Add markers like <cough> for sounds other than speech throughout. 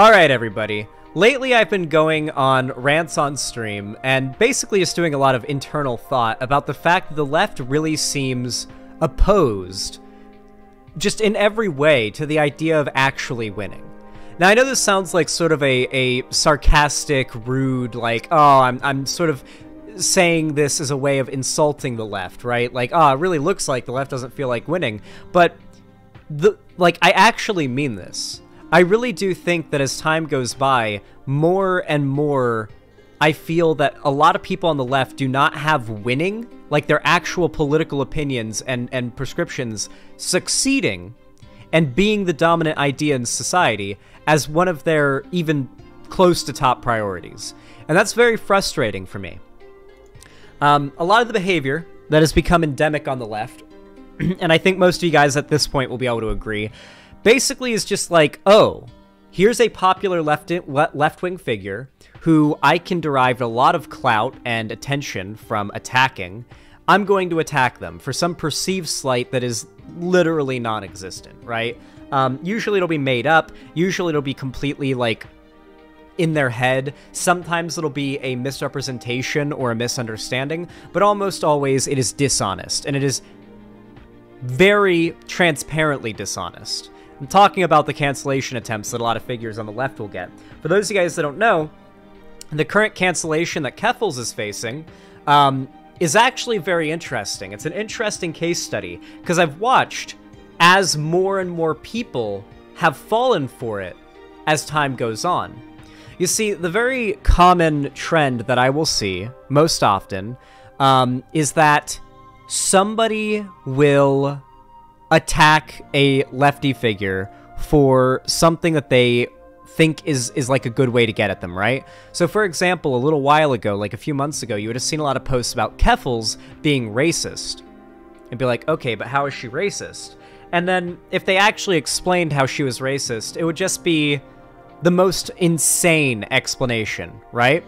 Alright, everybody. Lately, I've been going on rants on stream and basically just doing a lot of internal thought about the fact that the left really seems opposed, just in every way, to the idea of actually winning. Now, I know this sounds like sort of a, a sarcastic, rude, like, oh, I'm, I'm sort of saying this as a way of insulting the left, right? Like, oh, it really looks like the left doesn't feel like winning. But, the like, I actually mean this. I really do think that as time goes by, more and more I feel that a lot of people on the left do not have winning, like their actual political opinions and, and prescriptions, succeeding and being the dominant idea in society as one of their even close to top priorities. And that's very frustrating for me. Um, a lot of the behavior that has become endemic on the left, <clears throat> and I think most of you guys at this point will be able to agree, basically is just like, oh, here's a popular left left wing figure who I can derive a lot of clout and attention from attacking. I'm going to attack them for some perceived slight that is literally non-existent, right? Um, usually it'll be made up. Usually it'll be completely like in their head. Sometimes it'll be a misrepresentation or a misunderstanding, but almost always it is dishonest, and it is very transparently dishonest. I'm talking about the cancellation attempts that a lot of figures on the left will get. For those of you guys that don't know, the current cancellation that Keffals is facing um, is actually very interesting. It's an interesting case study because I've watched as more and more people have fallen for it as time goes on. You see, the very common trend that I will see most often um, is that somebody will attack a lefty figure for something that they think is is like a good way to get at them, right? So for example, a little while ago, like a few months ago, you would have seen a lot of posts about Keffals being racist. And be like, okay, but how is she racist? And then if they actually explained how she was racist, it would just be the most insane explanation, right?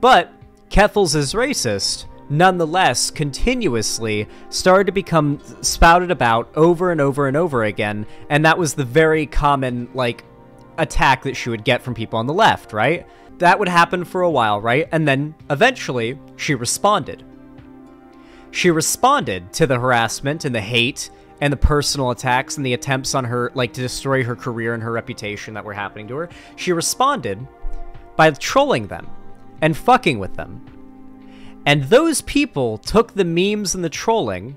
But Keffals is racist nonetheless continuously started to become spouted about over and over and over again, and that was the very common, like, attack that she would get from people on the left, right? That would happen for a while, right? And then eventually she responded. She responded to the harassment and the hate and the personal attacks and the attempts on her, like, to destroy her career and her reputation that were happening to her. She responded by trolling them and fucking with them and those people took the memes and the trolling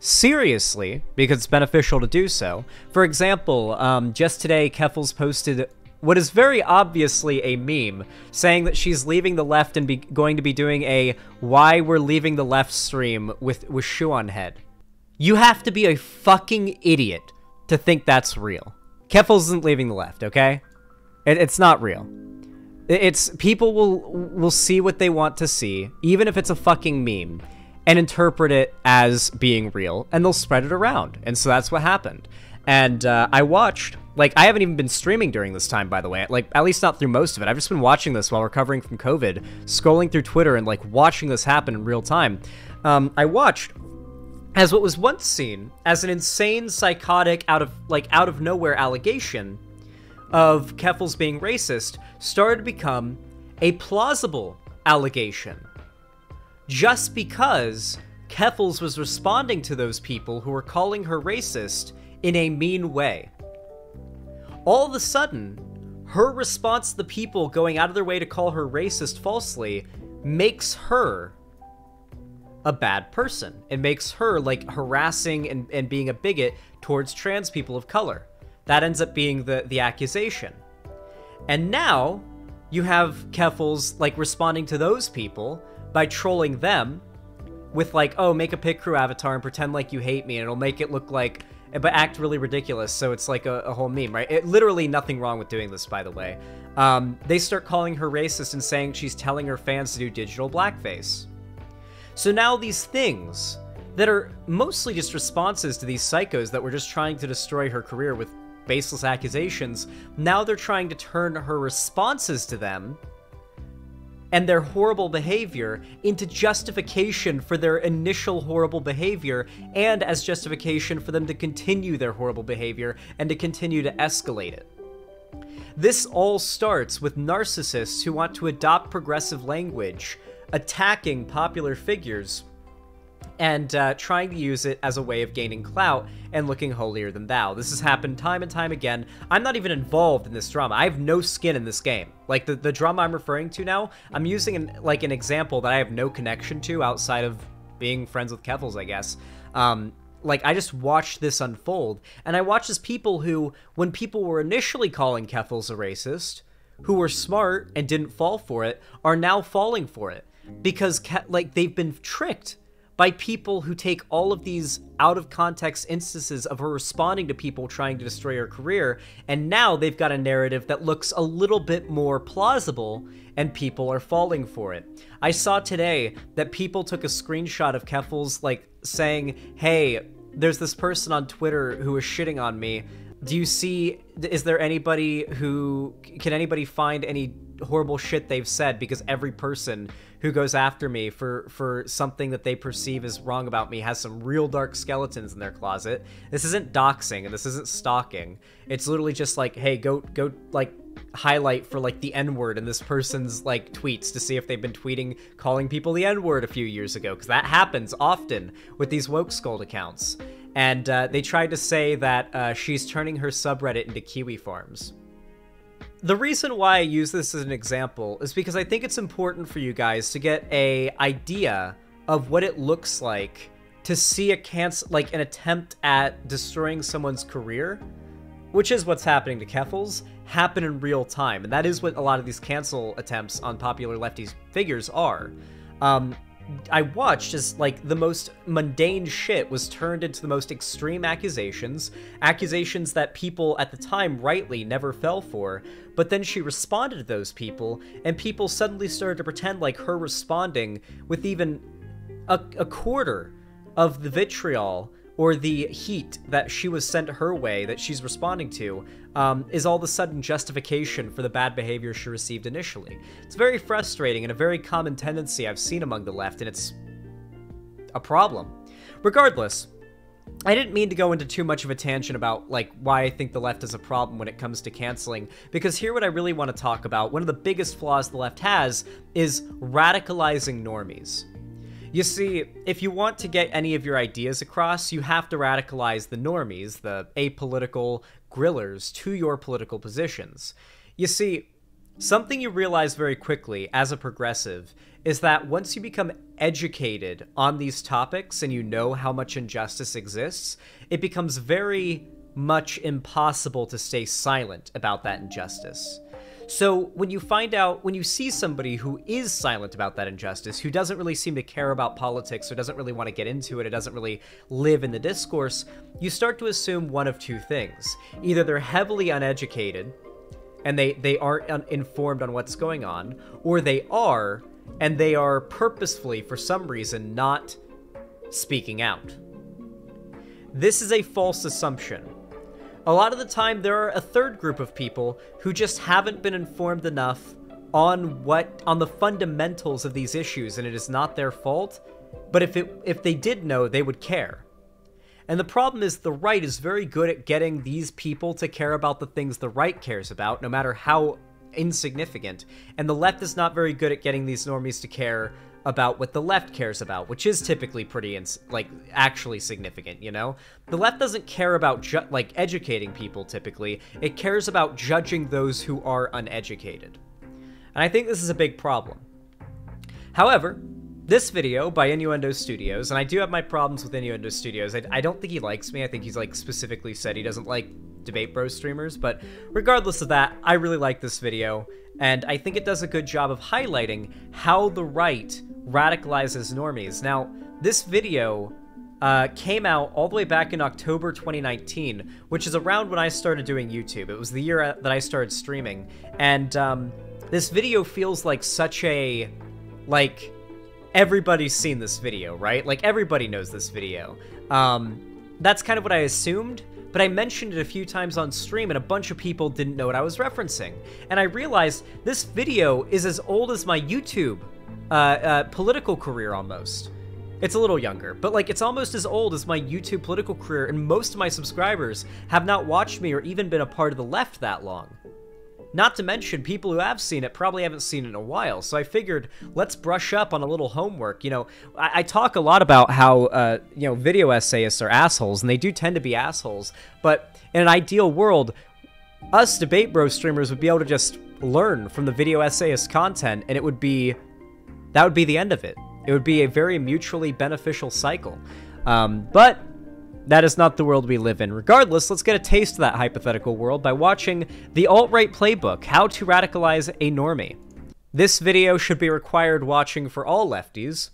seriously because it's beneficial to do so. For example, um, just today, Keffals posted what is very obviously a meme saying that she's leaving the left and be going to be doing a why we're leaving the left stream with with shoe on head. You have to be a fucking idiot to think that's real. Keffals isn't leaving the left, okay? It, it's not real. It's people will will see what they want to see, even if it's a fucking meme, and interpret it as being real, and they'll spread it around. And so that's what happened. And uh, I watched, like, I haven't even been streaming during this time, by the way. Like, at least not through most of it. I've just been watching this while recovering from COVID, scrolling through Twitter and like watching this happen in real time. Um, I watched as what was once seen as an insane, psychotic, out of like out of nowhere allegation of Keffals being racist started to become a plausible allegation. Just because Keffals was responding to those people who were calling her racist in a mean way. All of a sudden, her response to the people going out of their way to call her racist falsely makes her a bad person. It makes her like harassing and, and being a bigot towards trans people of color. That ends up being the, the accusation. And now you have Keffals like responding to those people by trolling them with like, oh, make a pit crew avatar and pretend like you hate me, and it'll make it look like, but act really ridiculous. So it's like a, a whole meme, right? It, literally nothing wrong with doing this, by the way. Um, they start calling her racist and saying she's telling her fans to do digital blackface. So now these things that are mostly just responses to these psychos that were just trying to destroy her career with baseless accusations, now they're trying to turn her responses to them and their horrible behavior into justification for their initial horrible behavior and as justification for them to continue their horrible behavior and to continue to escalate it. This all starts with narcissists who want to adopt progressive language, attacking popular figures, and uh, trying to use it as a way of gaining clout and looking holier than thou. This has happened time and time again. I'm not even involved in this drama. I have no skin in this game. Like the, the drama I'm referring to now, I'm using an, like an example that I have no connection to outside of being friends with Keffals, I guess. Um, like I just watched this unfold, and I watched as people who, when people were initially calling Keffals a racist, who were smart and didn't fall for it, are now falling for it because like they've been tricked by people who take all of these out of context instances of her responding to people trying to destroy her career, and now they've got a narrative that looks a little bit more plausible, and people are falling for it. I saw today that people took a screenshot of Keffals, like, saying, hey, there's this person on Twitter who is shitting on me. Do you see, is there anybody who, can anybody find any horrible shit they've said because every person who goes after me for for something that they perceive as wrong about me has some real dark skeletons in their closet. This isn't doxing and this isn't stalking. It's literally just like, hey, go go like highlight for like the N-word in this person's like tweets to see if they've been tweeting calling people the N-word a few years ago because that happens often with these woke scold accounts. And uh, they tried to say that uh, she's turning her subreddit into Kiwi Farms. The reason why I use this as an example is because I think it's important for you guys to get a idea of what it looks like to see a cancel like an attempt at destroying someone's career, which is what's happening to Keffals, happen in real time. And that is what a lot of these cancel attempts on popular lefties figures are. Um, I watched as like the most mundane shit was turned into the most extreme accusations, accusations that people at the time rightly never fell for, but then she responded to those people, and people suddenly started to pretend like her responding with even a, a quarter of the vitriol or the heat that she was sent her way that she's responding to um, is all of a sudden justification for the bad behavior she received initially. It's very frustrating and a very common tendency I've seen among the left, and it's a problem. Regardless, I didn't mean to go into too much of a tangent about like why I think the left is a problem when it comes to canceling because here what I really want to talk about one of the biggest flaws the left has is radicalizing normies. You see, if you want to get any of your ideas across, you have to radicalize the normies, the apolitical grillers, to your political positions. You see, something you realize very quickly as a progressive is that once you become educated on these topics and you know how much injustice exists, it becomes very much impossible to stay silent about that injustice. So when you find out, when you see somebody who is silent about that injustice, who doesn't really seem to care about politics or doesn't really want to get into it, it doesn't really live in the discourse, you start to assume one of two things. Either they're heavily uneducated and they, they aren't informed on what's going on, or they are, and they are purposefully, for some reason, not speaking out. This is a false assumption a lot of the time there are a third group of people who just haven't been informed enough on what on the fundamentals of these issues and it is not their fault but if it if they did know they would care and the problem is the right is very good at getting these people to care about the things the right cares about no matter how insignificant and the left is not very good at getting these normies to care about what the left cares about, which is typically pretty ins- like actually significant, you know? The left doesn't care about ju- like educating people typically. It cares about judging those who are uneducated. And I think this is a big problem. However, this video by Innuendo Studios, and I do have my problems with Innuendo Studios. I, I don't think he likes me. I think he's like specifically said he doesn't like Debate bro streamers, but regardless of that, I really like this video, and I think it does a good job of highlighting how the right radicalizes normies. Now, this video uh, came out all the way back in October 2019, which is around when I started doing YouTube. It was the year that I started streaming, and um, this video feels like such a like everybody's seen this video, right? Like everybody knows this video. Um, that's kind of what I assumed, but I mentioned it a few times on stream and a bunch of people didn't know what I was referencing. And I realized this video is as old as my YouTube uh, uh, political career almost. It's a little younger, but like it's almost as old as my YouTube political career, and most of my subscribers have not watched me or even been a part of the left that long. Not to mention, people who have seen it probably haven't seen it in a while. So I figured, let's brush up on a little homework. You know, I, I talk a lot about how, uh, you know, video essayists are assholes, and they do tend to be assholes. But in an ideal world, us Debate Bro streamers would be able to just learn from the video essayist content, and it would be, that would be the end of it. It would be a very mutually beneficial cycle. Um, but that is not the world we live in. Regardless, let's get a taste of that hypothetical world by watching the alt-right playbook, How to Radicalize a Normie. This video should be required watching for all lefties.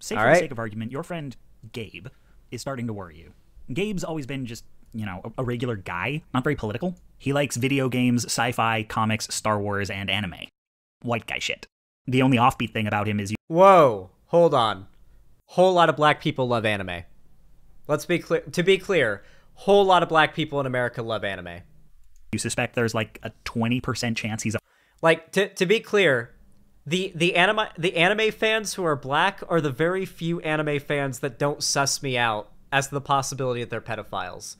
Say for the sake of argument, your friend Gabe is starting to worry you. Gabe's always been just, you know, a, a regular guy, not very political. He likes video games, sci-fi, comics, Star Wars, and anime. White guy shit. The only offbeat thing about him is you- Whoa, hold on. Whole lot of black people love anime. Let's be clear. To be clear, whole lot of black people in America love anime. You suspect there's like a 20% chance he's a like to to be clear, the the anime the anime fans who are black are the very few anime fans that don't suss me out as the possibility that they're pedophiles.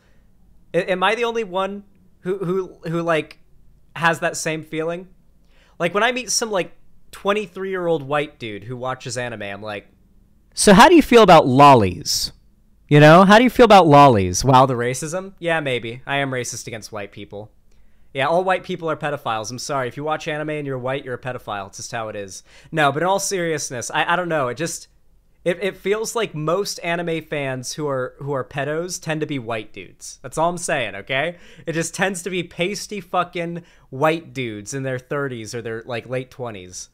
I, am I the only one who who who like has that same feeling? Like when I meet some like 23 year old white dude who watches anime, I'm like, so how do you feel about lolis? You know, how do you feel about lolis? Wow, the racism? Yeah, maybe. I am racist against white people. Yeah, all white people are pedophiles. I'm sorry. If you watch anime and you're white, you're a pedophile. It's just how it is. No, but in all seriousness, I, I don't know. It just it, it feels like most anime fans who are who are pedos tend to be white dudes. That's all I'm saying, okay? It just tends to be pasty fucking white dudes in their 30s or their like late 20s.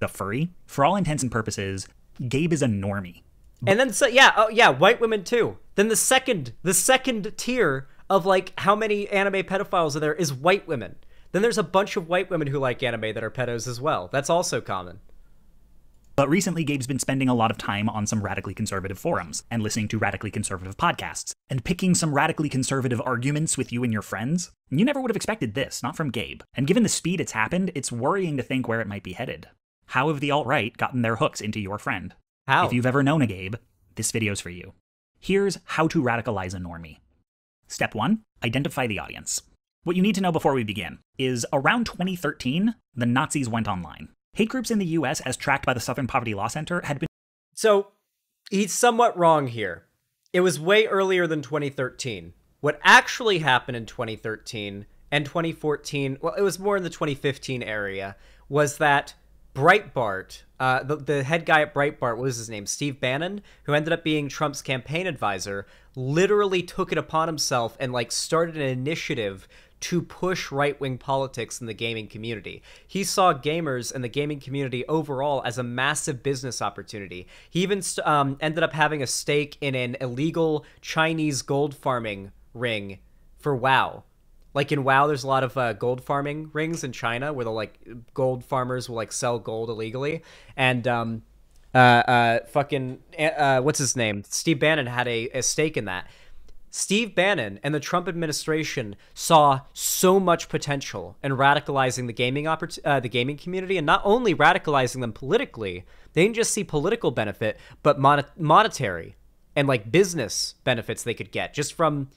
The furry, for all intents and purposes, Gabe is a normie. And then so yeah, oh yeah, white women too. Then the second the second tier of like how many anime pedophiles are there is white women. Then there's a bunch of white women who like anime that are pedos as well. That's also common. But recently, Gabe's been spending a lot of time on some radically conservative forums and listening to radically conservative podcasts and picking some radically conservative arguments with you and your friends. You never would have expected this, not from Gabe. And given the speed it's happened, it's worrying to think where it might be headed. How have the alt right gotten their hooks into your friend? How? If you've ever known a Gabe, this video's for you. Here's how to radicalize a normie. Step 1 Identify the audience. What you need to know before we begin is around 2013, the Nazis went online. Hate groups in the US, as tracked by the Southern Poverty Law Center, had been. So, he's somewhat wrong here. It was way earlier than 2013. What actually happened in 2013 and 2014, well, it was more in the 2015 area, was that Breitbart, uh, the, the head guy at Breitbart, what was his name? Steve Bannon, who ended up being Trump's campaign advisor, literally took it upon himself and like started an initiative to push right wing politics in the gaming community. He saw gamers and the gaming community overall as a massive business opportunity. He even um, ended up having a stake in an illegal Chinese gold farming ring for WoW like in WoW, there's a lot of uh, gold farming rings in China where the like gold farmers will like sell gold illegally, and um, uh, uh, fucking uh, what's his name? Steve Bannon had a, a stake in that. Steve Bannon and the Trump administration saw so much potential in radicalizing the gaming oppor- uh, the gaming community, and not only radicalizing them politically, they didn't just see political benefit, but mon- monetary and like business benefits they could get just from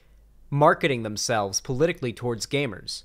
marketing themselves politically towards gamers.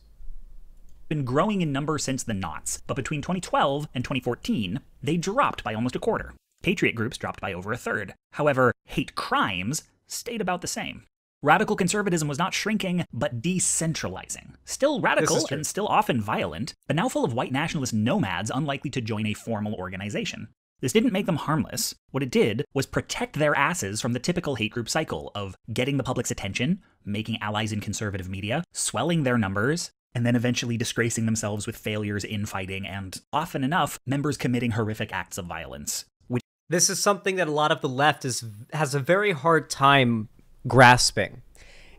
Been growing in number since the Knots, but between 2012 and 2014, they dropped by almost a quarter. Patriot groups dropped by over a third. However, hate crimes stayed about the same. Radical conservatism was not shrinking, but decentralizing. Still radical and still often violent, but now full of white nationalist nomads unlikely to join a formal organization. This didn't make them harmless. What it did was protect their asses from the typical hate group cycle of getting the public's attention, making allies in conservative media, swelling their numbers, and then eventually disgracing themselves with failures in fighting and, often enough, members committing horrific acts of violence. Which this is something that a lot of the left is has a very hard time grasping.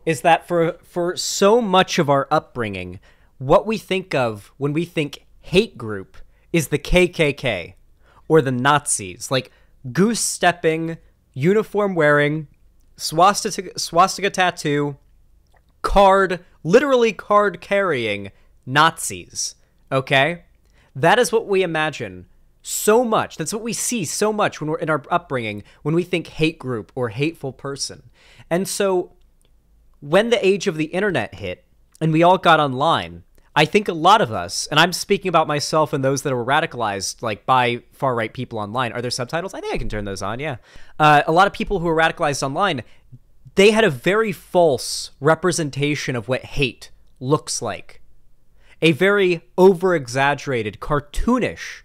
Is that for for so much of our upbringing, what we think of when we think hate group is the KKK or the Nazis, like goose stepping, uniform wearing, swastika, swastika tattoo, card, literally card carrying Nazis. Okay? That is what we imagine so much. That's what we see so much when we're in our upbringing when we think hate group or hateful person. And so when the age of the internet hit, and we all got online, I think a lot of us, and I'm speaking about myself and those that were radicalized like by far right people online. Are there subtitles? I think I can turn those on. Yeah, uh, a lot of people who were radicalized online, they had a very false representation of what hate looks like, a very over exaggerated, cartoonish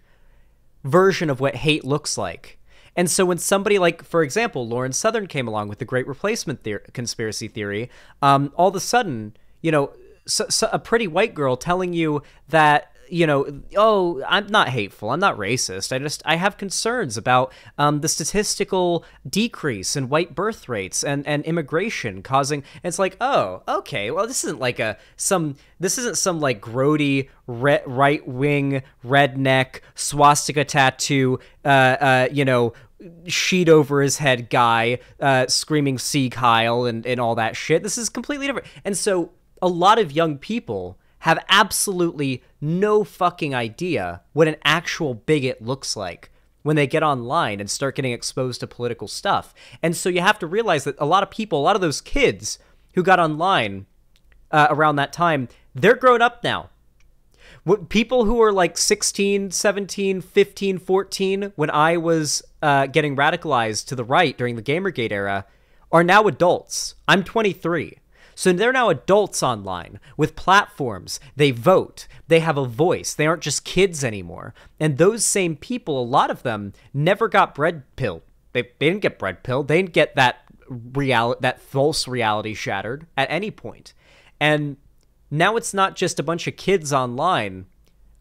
version of what hate looks like. And so when somebody like, for example, Lauren Southern came along with the Great Replacement theor- conspiracy theory, um, all of a sudden, you know, so, so a pretty white girl telling you that you know, oh, I'm not hateful. I'm not racist. I just I have concerns about um, the statistical decrease in white birth rates and and immigration causing. it's like, oh, okay. Well, this isn't like a some. This isn't some like grody re- right wing redneck swastika tattoo. Uh, uh, you know, sheet over his head guy uh, screaming "Sieg Heil" and and all that shit. This is completely different. And so a lot of young people have absolutely no fucking idea what an actual bigot looks like when they get online and start getting exposed to political stuff. And so you have to realize that a lot of people, a lot of those kids who got online uh, around that time, they're grown up now. What, people who were like 16, 17, 15, 14 when I was uh, getting radicalized to the right during the Gamergate era are now adults. I'm 23. So they're now adults online with platforms. They vote. They have a voice. They aren't just kids anymore. And those same people, a lot of them, never got bread pill. They, they didn't get bread pill. They didn't get that reality, that false reality shattered at any point. And now it's not just a bunch of kids online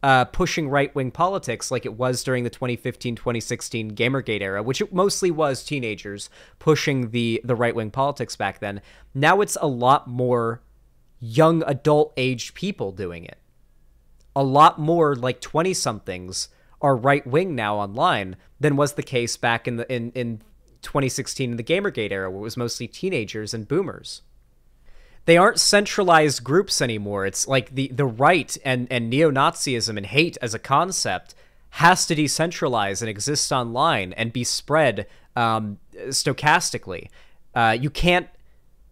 uh, pushing right wing politics like it was during the 2015 2016 Gamergate era, which it mostly was teenagers pushing the, the right wing politics back then. Now it's a lot more young adult aged people doing it. A lot more like 20 somethings are right wing now online than was the case back in the in, in 2016 in the Gamergate era, where it was mostly teenagers and boomers they aren't centralized groups anymore. It's like the the right and and neo-Nazism and hate as a concept has to decentralize and exist online and be spread um, stochastically. Uh, you can't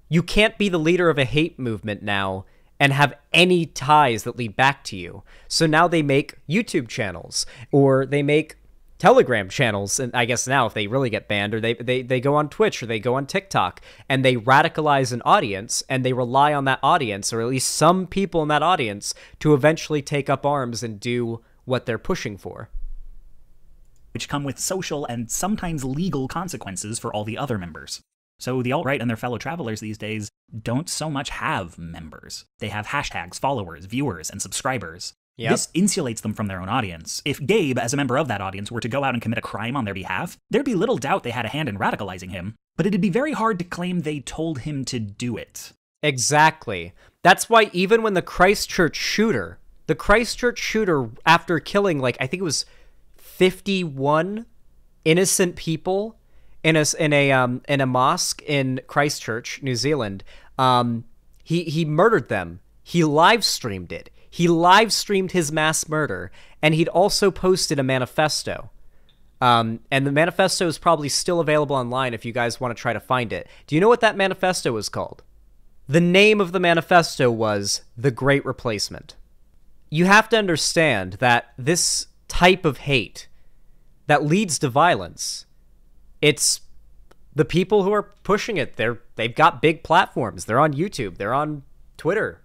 you can't be the leader of a hate movement now and have any ties that lead back to you. So now they make YouTube channels or they make Telegram channels, and I guess now if they really get banned, or they, they they go on Twitch or they go on TikTok and they radicalize an audience and they rely on that audience or at least some people in that audience to eventually take up arms and do what they're pushing for. Which come with social and sometimes legal consequences for all the other members. So the alt right and their fellow travelers these days don't so much have members. They have hashtags, followers, viewers, and subscribers. Yep. This insulates them from their own audience. If Gabe, as a member of that audience, were to go out and commit a crime on their behalf, there'd be little doubt they had a hand in radicalizing him, but it'd be very hard to claim they told him to do it. Exactly. That's why even when the Christchurch shooter, the Christchurch shooter, after killing, like, I think it was 51 innocent people in a, in a, um, in a mosque in Christchurch, New Zealand, um, he, he murdered them. He live streamed it he live streamed his mass murder, and he'd also posted a manifesto. Um, and the manifesto is probably still available online if you guys want to try to find it. Do you know what that manifesto was called? The name of the manifesto was The Great Replacement. You have to understand that this type of hate that leads to violence, it's the people who are pushing it. They're they've got big platforms. They're on YouTube. They're on Twitter.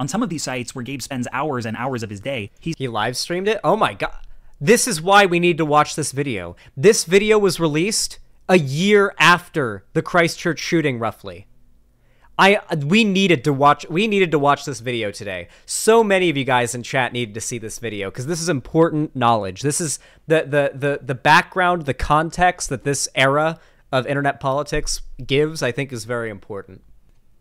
On some of these sites where Gabe spends hours and hours of his day, he's he live streamed it. Oh my god. This is why we need to watch this video. This video was released a year after the Christchurch shooting roughly. I we needed to watch we needed to watch this video today. So many of you guys in chat needed to see this video because this is important knowledge. This is the the the the background, the context that this era of internet politics gives, I think is very important.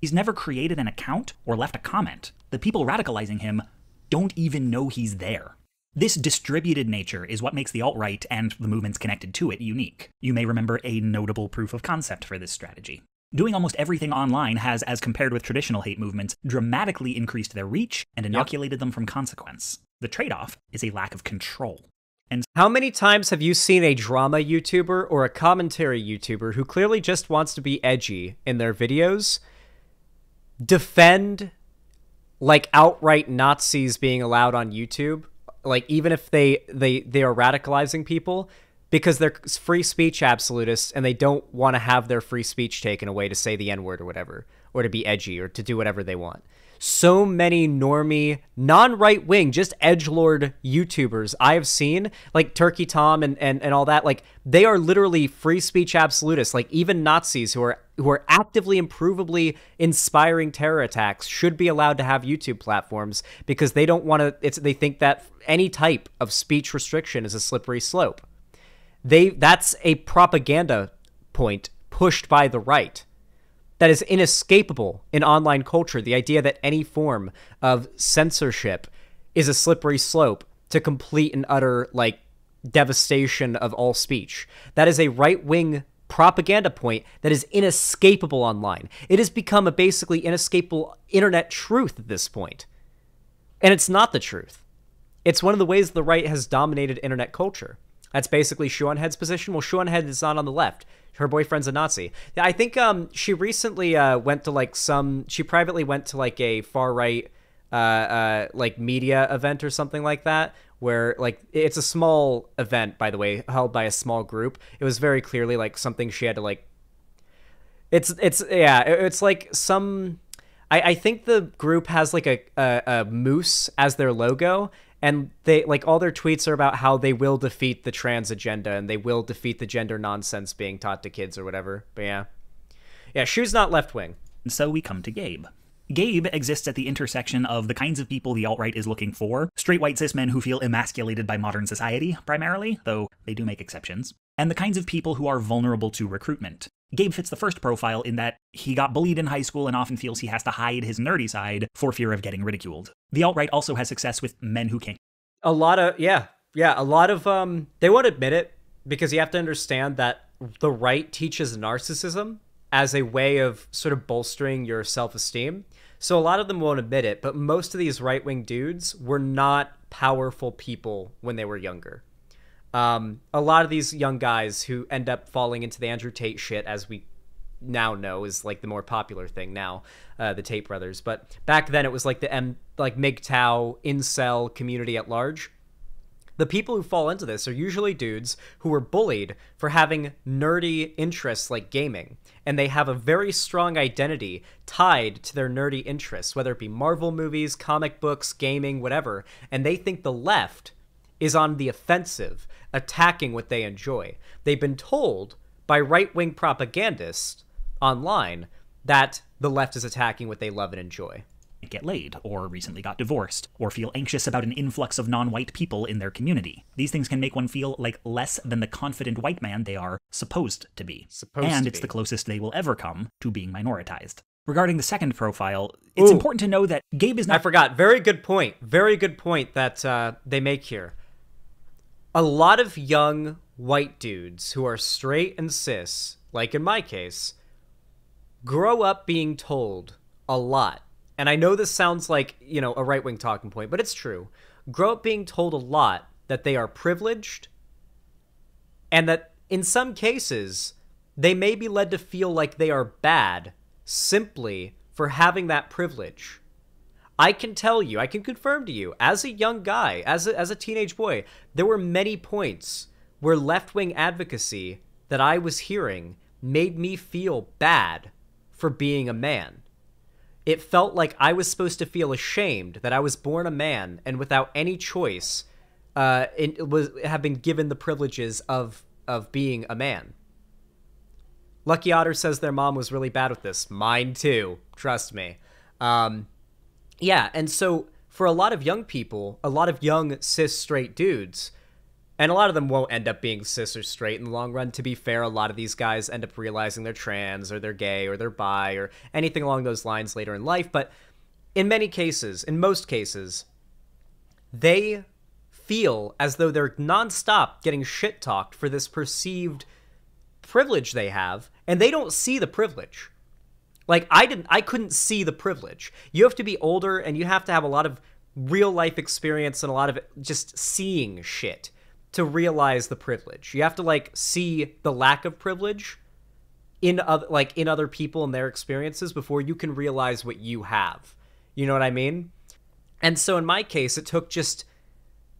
He's never created an account or left a comment. The people radicalizing him don't even know he's there. This distributed nature is what makes the alt right and the movements connected to it unique. You may remember a notable proof of concept for this strategy. Doing almost everything online has, as compared with traditional hate movements, dramatically increased their reach and inoculated yep. them from consequence. The trade off is a lack of control. And how many times have you seen a drama YouTuber or a commentary YouTuber who clearly just wants to be edgy in their videos defend like outright Nazis being allowed on YouTube, like even if they they they are radicalizing people because they're free speech absolutists and they don't want to have their free speech taken away to say the n word or whatever or to be edgy or to do whatever they want so many normie, non right wing, just edge lord YouTubers I have seen, like Turkey Tom and, and, and all that, like they are literally free speech absolutists. Like even Nazis who are who are actively and provably inspiring terror attacks should be allowed to have YouTube platforms because they don't want to. It's they think that any type of speech restriction is a slippery slope. They that's a propaganda point pushed by the right that is inescapable in online culture. The idea that any form of censorship is a slippery slope to complete and utter like devastation of all speech. That is a right wing propaganda point that is inescapable online. It has become a basically inescapable internet truth at this point. And it's not the truth. It's one of the ways the right has dominated internet culture. That's basically Head's position. Well, Head is not on the left her boyfriend's a Nazi. I think um she recently uh went to like some she privately went to like a far right uh uh like media event or something like that where like it's a small event by the way held by a small group. It was very clearly like something she had to like it's it's yeah, it's like some I, I think the group has like a, a, a moose as their logo and they like all their tweets are about how they will defeat the trans agenda and they will defeat the gender nonsense being taught to kids or whatever. But yeah. Yeah, Shu's not left wing. So we come to Gabe. Gabe exists at the intersection of the kinds of people the alt right is looking for straight white cis men who feel emasculated by modern society, primarily, though they do make exceptions, and the kinds of people who are vulnerable to recruitment. Gabe fits the first profile in that he got bullied in high school and often feels he has to hide his nerdy side for fear of getting ridiculed. The alt right also has success with men who can't. A lot of, yeah, yeah, a lot of, um, they won't admit it because you have to understand that the right teaches narcissism as a way of sort of bolstering your self esteem. So a lot of them won't admit it, but most of these right wing dudes were not powerful people when they were younger. Um, a lot of these young guys who end up falling into the Andrew Tate shit, as we now know is like the more popular thing now, uh, the Tate brothers. But back then it was like the M, like MGTOW incel community at large. The people who fall into this are usually dudes who were bullied for having nerdy interests like gaming, and they have a very strong identity tied to their nerdy interests, whether it be Marvel movies, comic books, gaming, whatever, and they think the left is on the offensive, attacking what they enjoy. They've been told by right wing propagandists online that the left is attacking what they love and enjoy get laid, or recently got divorced, or feel anxious about an influx of non white people in their community. These things can make one feel like less than the confident white man they are supposed to be. Supposed and to it's be. the closest they will ever come to being minoritized. Regarding the second profile, it's Ooh. important to know that Gabe is not. I forgot. Very good point. Very good point that uh, they make here. A lot of young white dudes who are straight and cis, like in my case, grow up being told a lot and I know this sounds like, you know, a right wing talking point, but it's true. Grow up being told a lot that they are privileged and that in some cases they may be led to feel like they are bad simply for having that privilege. I can tell you, I can confirm to you, as a young guy, as a, as a teenage boy, there were many points where left wing advocacy that I was hearing made me feel bad for being a man it felt like I was supposed to feel ashamed that I was born a man and without any choice, uh, it was have been given the privileges of of being a man. Lucky Otter says their mom was really bad with this. Mine too. Trust me. Um, yeah, and so for a lot of young people, a lot of young cis straight dudes, and a lot of them won't end up being cis or straight in the long run. To be fair, a lot of these guys end up realizing they're trans or they're gay or they're bi or anything along those lines later in life. But in many cases, in most cases, they feel as though they're nonstop getting shit talked for this perceived privilege they have, and they don't see the privilege. Like I didn't I couldn't see the privilege. You have to be older and you have to have a lot of real life experience and a lot of just seeing shit to realize the privilege. You have to like see the lack of privilege in other like in other people and their experiences before you can realize what you have. You know what I mean? And so in my case, it took just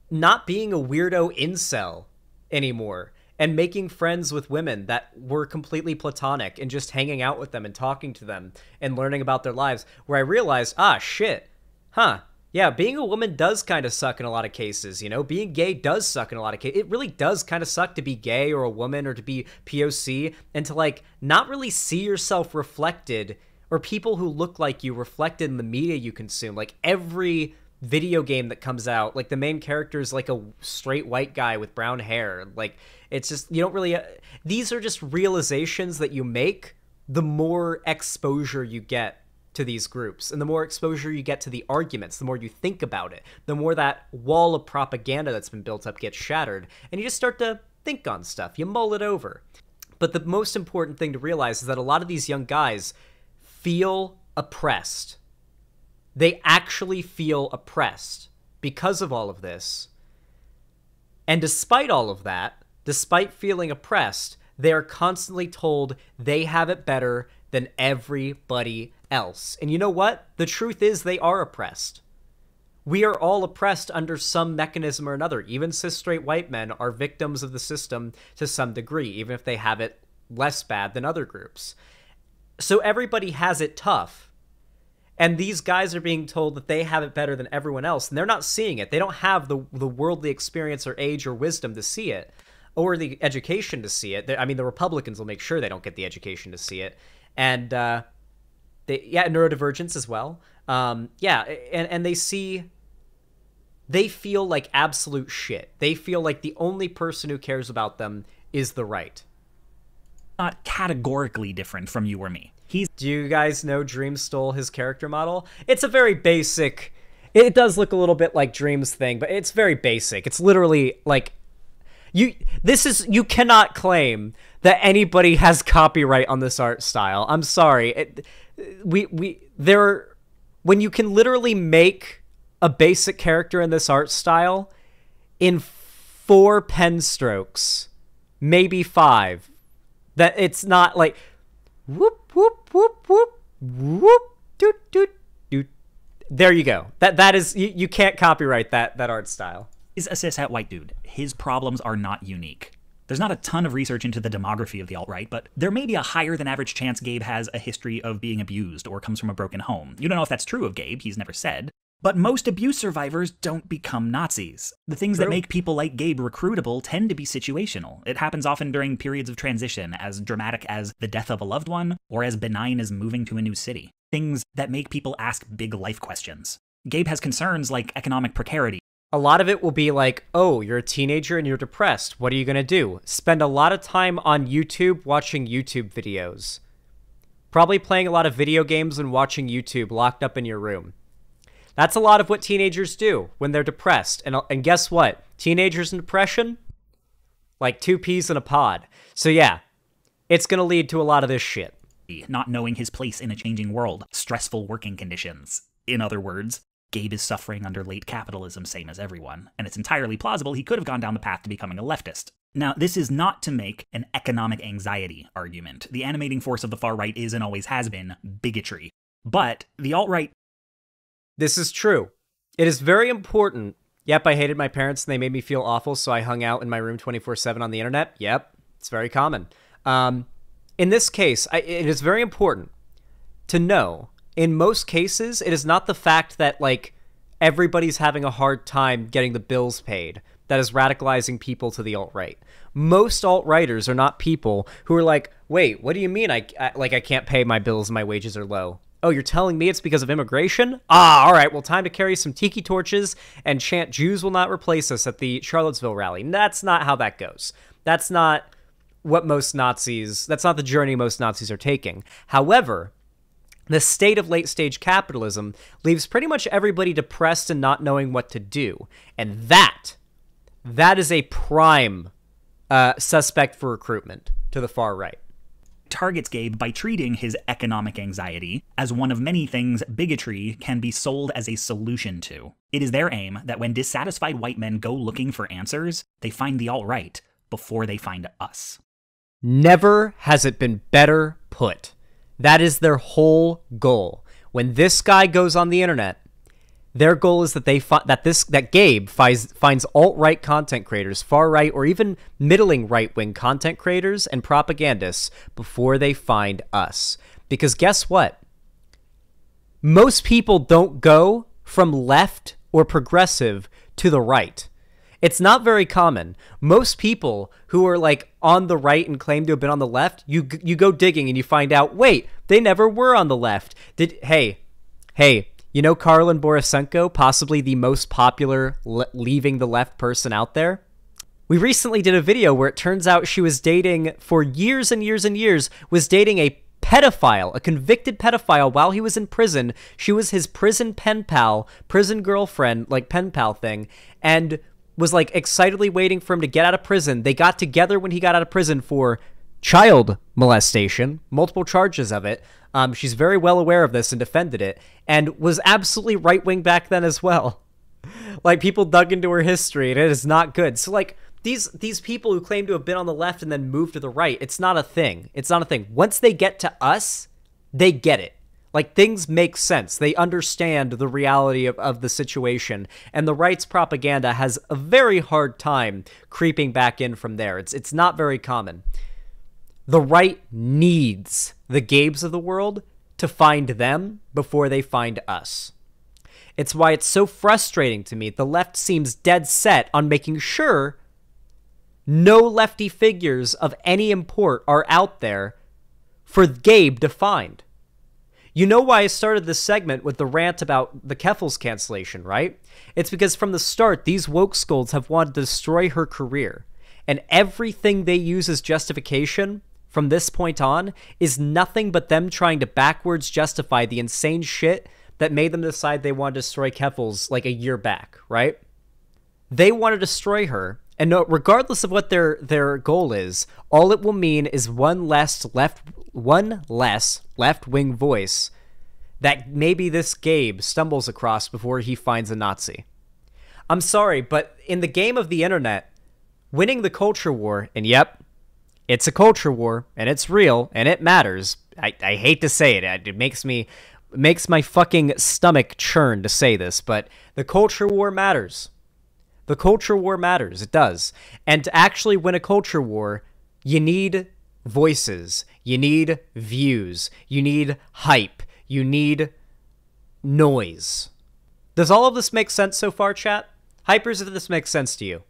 not being a weirdo incel anymore and making friends with women that were completely platonic and just hanging out with them and talking to them and learning about their lives where I realized, ah, shit, huh, yeah, being a woman does kind of suck in a lot of cases, you know? Being gay does suck in a lot of cases. It really does kind of suck to be gay or a woman or to be POC and to, like, not really see yourself reflected or people who look like you reflected in the media you consume. Like, every video game that comes out, like, the main character is like a straight white guy with brown hair. Like, it's just, you don't really. Uh, these are just realizations that you make the more exposure you get to these groups. And the more exposure you get to the arguments, the more you think about it, the more that wall of propaganda that's been built up gets shattered. And you just start to think on stuff, you mull it over. But the most important thing to realize is that a lot of these young guys feel oppressed. They actually feel oppressed because of all of this. And despite all of that, despite feeling oppressed, they are constantly told they have it better than everybody else. And you know what? The truth is, they are oppressed. We are all oppressed under some mechanism or another. Even cis straight white men are victims of the system to some degree, even if they have it less bad than other groups. So everybody has it tough. And these guys are being told that they have it better than everyone else, and they're not seeing it. They don't have the, the worldly experience or age or wisdom to see it, or the education to see it. I mean, the Republicans will make sure they don't get the education to see it. And uh, they yeah neurodivergence as well. Um yeah and and they see they feel like absolute shit. They feel like the only person who cares about them is the right. Not categorically different from you or me. He's do you guys know dream stole his character model? It's a very basic it does look a little bit like dreams thing but it's very basic. It's literally like you this is you cannot claim that anybody has copyright on this art style i'm sorry it, we we there when you can literally make a basic character in this art style in four pen strokes, maybe five. That it's not like whoop whoop whoop whoop whoop doot doot doot. There you go. That that is you, you can't copyright that that art style. Is a cishet white dude. His problems are not unique. There's not a ton of research into the demography of the alt right, but there may be a higher than average chance Gabe has a history of being abused or comes from a broken home. You don't know if that's true of Gabe, he's never said. But most abuse survivors don't become Nazis. The things True. that make people like Gabe recruitable tend to be situational. It happens often during periods of transition, as dramatic as the death of a loved one, or as benign as moving to a new city. Things that make people ask big life questions. Gabe has concerns like economic precarity, a lot of it will be like, oh, you're a teenager and you're depressed. What are you going to do? Spend a lot of time on YouTube watching YouTube videos. Probably playing a lot of video games and watching YouTube locked up in your room. That's a lot of what teenagers do when they're depressed. And, and guess what? Teenagers and depression? Like two peas in a pod. So yeah, it's going to lead to a lot of this shit. Not knowing his place in a changing world, stressful working conditions. In other words, Gabe is suffering under late capitalism, same as everyone, and it's entirely plausible he could have gone down the path to becoming a leftist. Now, this is not to make an economic anxiety argument. The animating force of the far right is and always has been bigotry. But the alt right. This is true. It is very important. Yep, I hated my parents and they made me feel awful, so I hung out in my room 24 7 on the internet. Yep, it's very common. Um, in this case, I, it is very important to know in most cases, it is not the fact that like everybody's having a hard time getting the bills paid that is radicalizing people to the alt right. Most alt righters are not people who are like, "Wait, what do you mean I, I like I can't pay my bills and my wages are low?" Oh, you're telling me it's because of immigration? Ah, all right. Well, time to carry some tiki torches and chant "Jews will not replace us" at the Charlottesville rally. That's not how that goes. That's not what most Nazis. That's not the journey most Nazis are taking. However, the state of late stage capitalism leaves pretty much everybody depressed and not knowing what to do. And that, that is a prime uh, suspect for recruitment to the far right. Targets Gabe by treating his economic anxiety as one of many things bigotry can be sold as a solution to. It is their aim that when dissatisfied white men go looking for answers, they find the alt right before they find us. Never has it been better put. That is their whole goal. When this guy goes on the internet, their goal is that they fi- that this that Gabe finds finds alt right content creators, far right or even middling right wing content creators and propagandists before they find us. Because guess what? Most people don't go from left or progressive to the right. It's not very common. Most people who are like on the right and claim to have been on the left, you you go digging and you find out, wait, they never were on the left. Did hey, hey, you know Karlyn Borysenko, possibly the most popular le- leaving the left person out there? We recently did a video where it turns out she was dating for years and years and years was dating a pedophile, a convicted pedophile while he was in prison. She was his prison pen pal, prison girlfriend, like pen pal thing, and was like excitedly waiting for him to get out of prison. They got together when he got out of prison for child molestation, multiple charges of it. Um, she's very well aware of this and defended it, and was absolutely right wing back then as well. <laughs> Like people dug into her history, and it is not good. So like these these people who claim to have been on the left and then moved to the right, it's not a thing. It's not a thing. Once they get to us, they get it. Like things make sense. They understand the reality of, of the situation. And the right's propaganda has a very hard time creeping back in from there. It's it's not very common. The right needs the Gabes of the world to find them before they find us. It's why it's so frustrating to me. The left seems dead set on making sure no lefty figures of any import are out there for Gabe to find. You know why I started this segment with the rant about the Keffals cancellation, right? It's because from the start, these woke scolds have wanted to destroy her career. And everything they use as justification from this point on is nothing but them trying to backwards justify the insane shit that made them decide they want to destroy Keffals like a year back, right? They want to destroy her, and no, regardless of what their their goal is, all it will mean is one less left one less left-wing voice that maybe this Gabe stumbles across before he finds a Nazi. I'm sorry, but in the game of the internet, winning the culture war, and yep, it's a culture war, and it's real, and it matters. I, I hate to say it. It makes me makes my fucking stomach churn to say this, but the culture war matters. The culture war matters. It does. And to actually win a culture war, you need voices, you need views, you need hype, you need noise. Does all of this make sense so far, chat? Hypers, if this makes sense to you.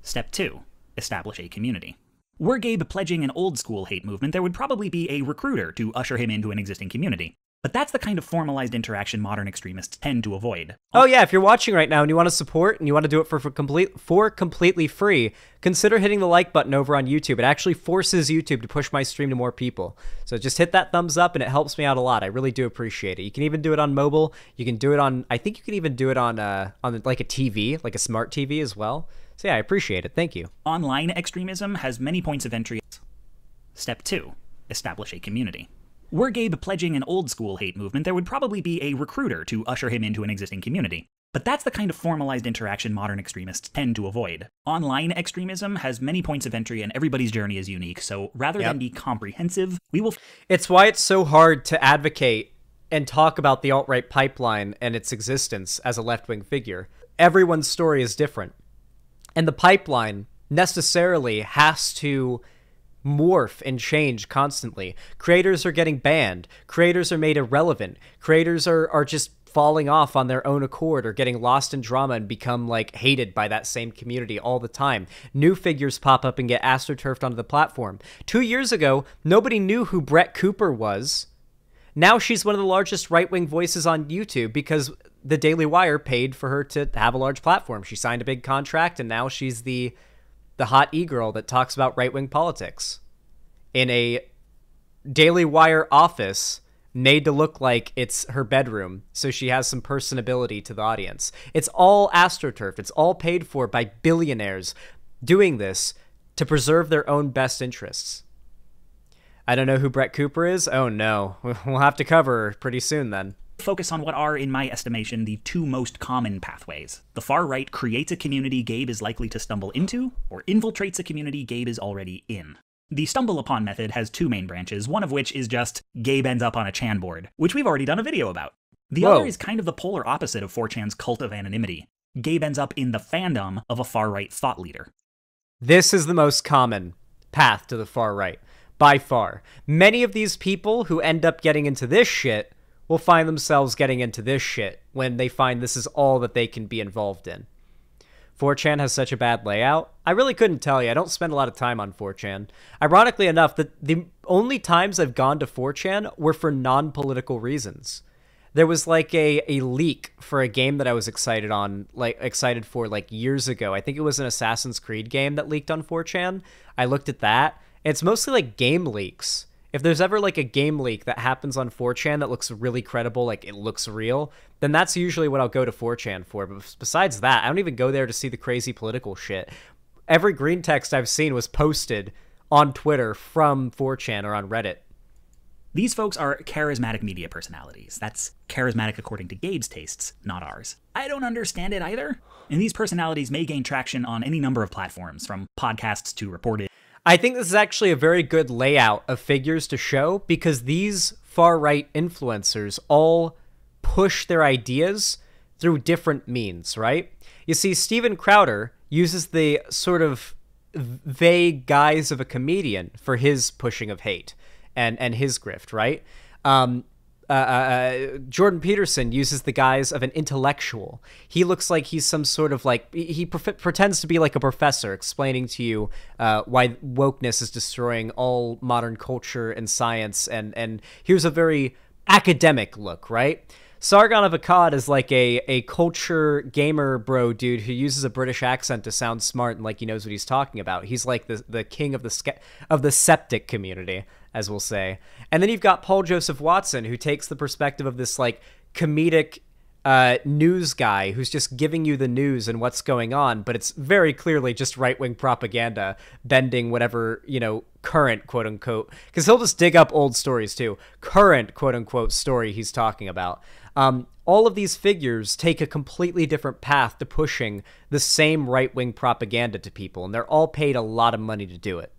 Step 2 Establish a community. Were Gabe pledging an old school hate movement, there would probably be a recruiter to usher him into an existing community. But that's the kind of formalized interaction modern extremists tend to avoid. Oh yeah, if you're watching right now and you want to support and you want to do it for, for complete for completely free, consider hitting the like button over on YouTube. It actually forces YouTube to push my stream to more people. So just hit that thumbs up and it helps me out a lot. I really do appreciate it. You can even do it on mobile. You can do it on I think you can even do it on uh on like a TV, like a smart TV as well. So yeah, I appreciate it. Thank you. Online extremism has many points of entry. Step 2. Establish a community. Were Gabe pledging an old school hate movement, there would probably be a recruiter to usher him into an existing community. But that's the kind of formalized interaction modern extremists tend to avoid. Online extremism has many points of entry and everybody's journey is unique, so rather Yep. than be comprehensive, we will It's why it's so hard to advocate and talk about the alt right pipeline and its existence as a left wing figure. Everyone's story is different. And the pipeline necessarily has to morph and change constantly. Creators are getting banned, creators are made irrelevant, creators are, are just falling off on their own accord or getting lost in drama and become like hated by that same community all the time. New figures pop up and get astroturfed onto the platform. Two years ago, nobody knew who Brett Cooper was. Now she's one of the largest right wing voices on YouTube because the Daily Wire paid for her to have a large platform. She signed a big contract and now she's the the hot e girl that talks about right wing politics in a Daily Wire office made to look like it's her bedroom so she has some personability to the audience. It's all astroturf. It's all paid for by billionaires doing this to preserve their own best interests. I don't know who Brett Cooper is. Oh no. <laughs> We'll have to cover pretty soon then. Focus on what are, in my estimation, the two most common pathways. The far right creates a community Gabe is likely to stumble into, or infiltrates a community Gabe is already in. The stumble upon method has two main branches, one of which is just Gabe ends up on a Chan board, which we've already done a video about. The Whoa. other is kind of the polar opposite of 4chan's cult of anonymity. Gabe ends up in the fandom of a far right thought leader. This is the most common path to the far right, by far. Many of these people who end up getting into this shit will find themselves getting into this shit when they find this is all that they can be involved in. 4chan has such a bad layout. I really couldn't tell you. I don't spend a lot of time on 4chan. Ironically enough, the, the only times I've gone to 4chan were for non political reasons. There was like a, a leak for a game that I was excited on, like excited for like years ago. I think it was an Assassin's Creed game that leaked on 4chan. I looked at that. It's mostly like game leaks if there's ever like a game leak that happens on 4chan that looks really credible, like it looks real, then that's usually what I'll go to 4chan for. But besides that, I don't even go there to see the crazy political shit. Every green text I've seen was posted on Twitter from 4chan or on Reddit. These folks are charismatic media personalities. That's charismatic according to Gabe's tastes, not ours. I don't understand it either. And these personalities may gain traction on any number of platforms, from podcasts to reported I think this is actually a very good layout of figures to show because these far right influencers all push their ideas through different means, right? You see, Steven Crowder uses the sort of vague guise of a comedian for his pushing of hate and, and his grift, right? Um, uh, uh, uh, Jordan Peterson uses the guise of an intellectual. He looks like he's some sort of like he pre- pretends to be like a professor explaining to you uh, why wokeness is destroying all modern culture and science, and and here's a very academic look, right? Sargon of Akkad is like a, a culture gamer bro dude who uses a British accent to sound smart and like he knows what he's talking about. He's like the the king of the of the skeptic community, as we'll say. And then you've got Paul Joseph Watson who takes the perspective of this like comedic uh, news guy who's just giving you the news and what's going on, but it's very clearly just right wing propaganda bending whatever, you know, current quote unquote, because he'll just dig up old stories too, current quote unquote story he's talking about. Um, all of these figures take a completely different path to pushing the same right wing propaganda to people, and they're all paid a lot of money to do it.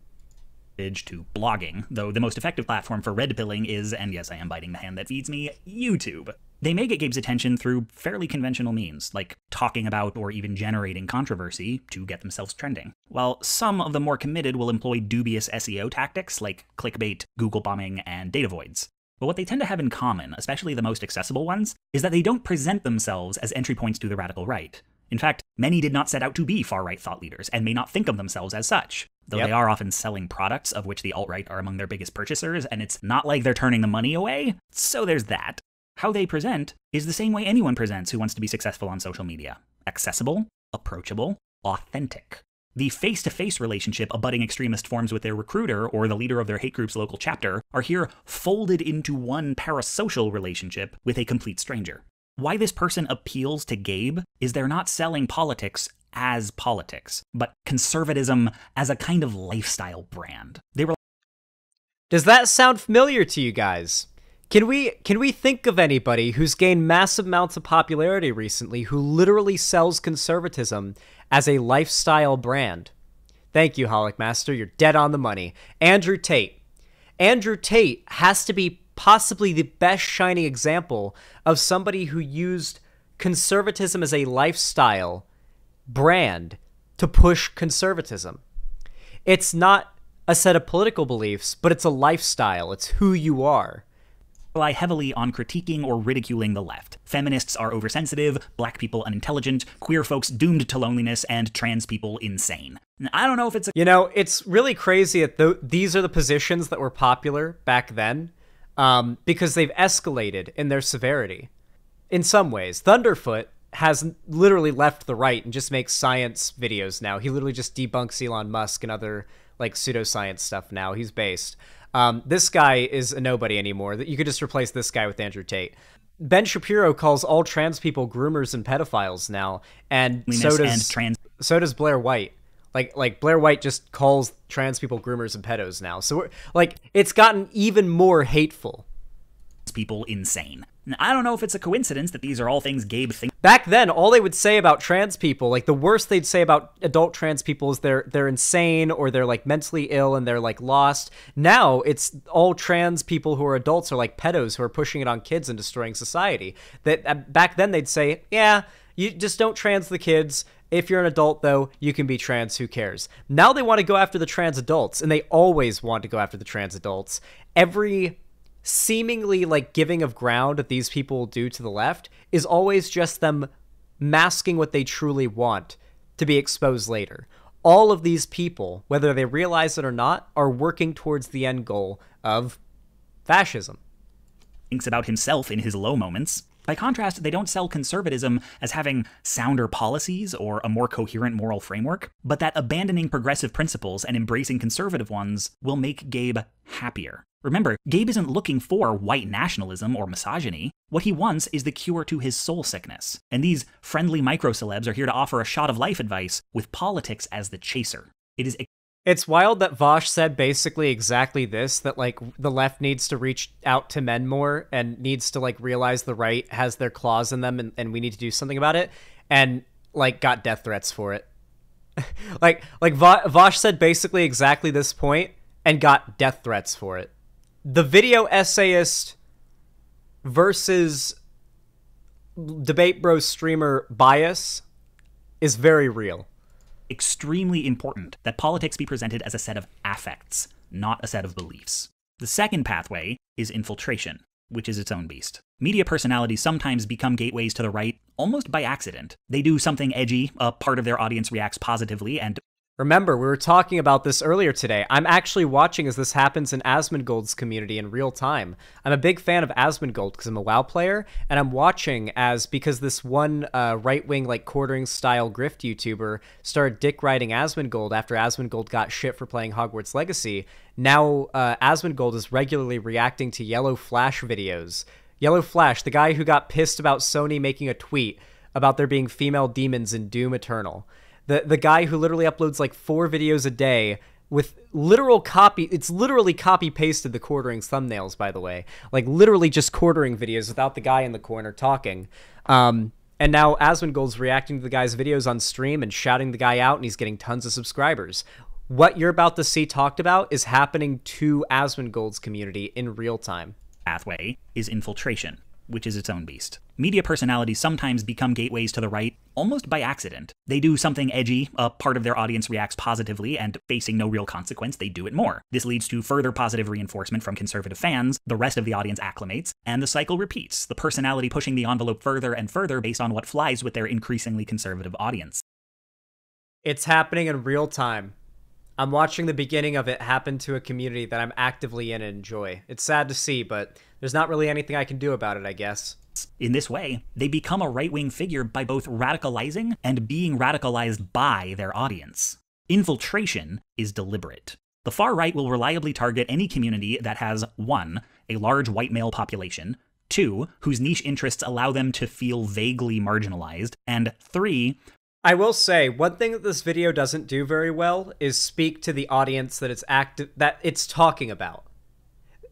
To blogging, though the most effective platform for red pilling is, and yes, I am biting the hand that feeds me, YouTube. They may get Gabe's attention through fairly conventional means, like talking about or even generating controversy to get themselves trending, while some of the more committed will employ dubious SEO tactics like clickbait, Google bombing, and data voids. But what they tend to have in common, especially the most accessible ones, is that they don't present themselves as entry points to the radical right. In fact, many did not set out to be far right thought leaders and may not think of themselves as such, though yep. they are often selling products of which the alt right are among their biggest purchasers, and it's not like they're turning the money away, so there's that. How they present is the same way anyone presents who wants to be successful on social media accessible, approachable, authentic. The face to face relationship a budding extremist forms with their recruiter or the leader of their hate group's local chapter are here folded into one parasocial relationship with a complete stranger. Why this person appeals to Gabe is they're not selling politics as politics, but conservatism as a kind of lifestyle brand. They were Does that sound familiar to you guys? Can we can we think of anybody who's gained massive amounts of popularity recently who literally sells conservatism as a lifestyle brand? Thank you, Holic Master. You're dead on the money. Andrew Tate. Andrew Tate has to be possibly the best shining example of somebody who used conservatism as a lifestyle brand to push conservatism. It's not a set of political beliefs, but it's a lifestyle. It's who you are rely heavily on critiquing or ridiculing the left. Feminists are oversensitive, black people unintelligent, queer folks doomed to loneliness, and trans people insane. I don't know if it's You know, it's really crazy that th- these are the positions that were popular back then um, because they've escalated in their severity. In some ways, Thunderfoot has literally left the right and just makes science videos now. He literally just debunks Elon Musk and other like pseudoscience stuff now. He's based. Um, this guy is a nobody anymore. That you could just replace this guy with Andrew Tate. Ben Shapiro calls all trans people groomers and pedophiles now, and so does and trans- so does Blair White. Like like Blair White just calls trans people groomers and pedos now. So we're, like it's gotten even more hateful. People insane. I don't know if it's a coincidence that these are all things Gabe thinks. Back then, all they would say about trans people, like the worst they'd say about adult trans people is they're they're insane or they're like mentally ill and they're like lost. Now it's all trans people who are adults are like pedos who are pushing it on kids and destroying society. That uh, back then they'd say, yeah, you just don't trans the kids. If you're an adult, though, you can be trans. Who cares? Now they want to go after the trans adults, and they always want to go after the trans adults. Every seemingly like giving of ground that these people do to the left is always just them masking what they truly want to be exposed later. All of these people, whether they realize it or not, are working towards the end goal of fascism. Thinks about himself in his low moments. By contrast, they don't sell conservatism as having sounder policies or a more coherent moral framework, but that abandoning progressive principles and embracing conservative ones will make Gabe happier. Remember, Gabe isn't looking for white nationalism or misogyny. What he wants is the cure to his soul sickness. And these friendly micro celebs are here to offer a shot of life advice with politics as the chaser. It is it's wild that Vaush said basically exactly this that like the left needs to reach out to men more and needs to like realize the right has their claws in them and, and we need to do something about it and like got death threats for it. <laughs> like like Vaush said basically exactly this point and got death threats for it. The video essayist versus debate bro streamer bias is very real extremely important that politics be presented as a set of affects, not a set of beliefs. The second pathway is infiltration, which is its own beast. Media personalities sometimes become gateways to the right almost by accident. They do something edgy, a part of their audience reacts positively, and Remember, we were talking about this earlier today. I'm actually watching as this happens in Asmongold's community in real time. I'm a big fan of Asmongold because I'm a WoW player, and I'm watching as because this one uh, right-wing like quartering style grift YouTuber started dick riding Asmongold after Asmongold got shit for playing Hogwarts Legacy. Now uh, Asmongold is regularly reacting to Yellow Flash videos. Yellow Flash, the guy who got pissed about Sony making a tweet about there being female demons in Doom Eternal the the guy who literally uploads like four videos a day with literal copy it's literally copy pasted the quartering thumbnails by the way. Like literally just quartering videos without the guy in the corner talking. Um, and now Asmongold's reacting to the guy's videos on stream and shouting the guy out and he's getting tons of subscribers. What you're about to see talked about is happening to Asmongold's community in real time. Pathway is infiltration which is its own beast. Media personalities sometimes become gateways to the right almost by accident. They do something edgy, a part of their audience reacts positively, and facing no real consequence, they do it more. This leads to further positive reinforcement from conservative fans, the rest of the audience acclimates, and the cycle repeats, the personality pushing the envelope further and further based on what flies with their increasingly conservative audience. It's happening in real time. I'm watching the beginning of it happen to a community that I'm actively in and enjoy. It's sad to see, but there's not really anything I can do about it, I guess. In this way, they become a right wing figure by both radicalizing and being radicalized by their audience. Infiltration is deliberate. The far right will reliably target any community that has 1. a large white male population, 2. whose niche interests allow them to feel vaguely marginalized, and 3. I will say one thing that this video doesn't do very well is speak to the audience that it's active that it's talking about.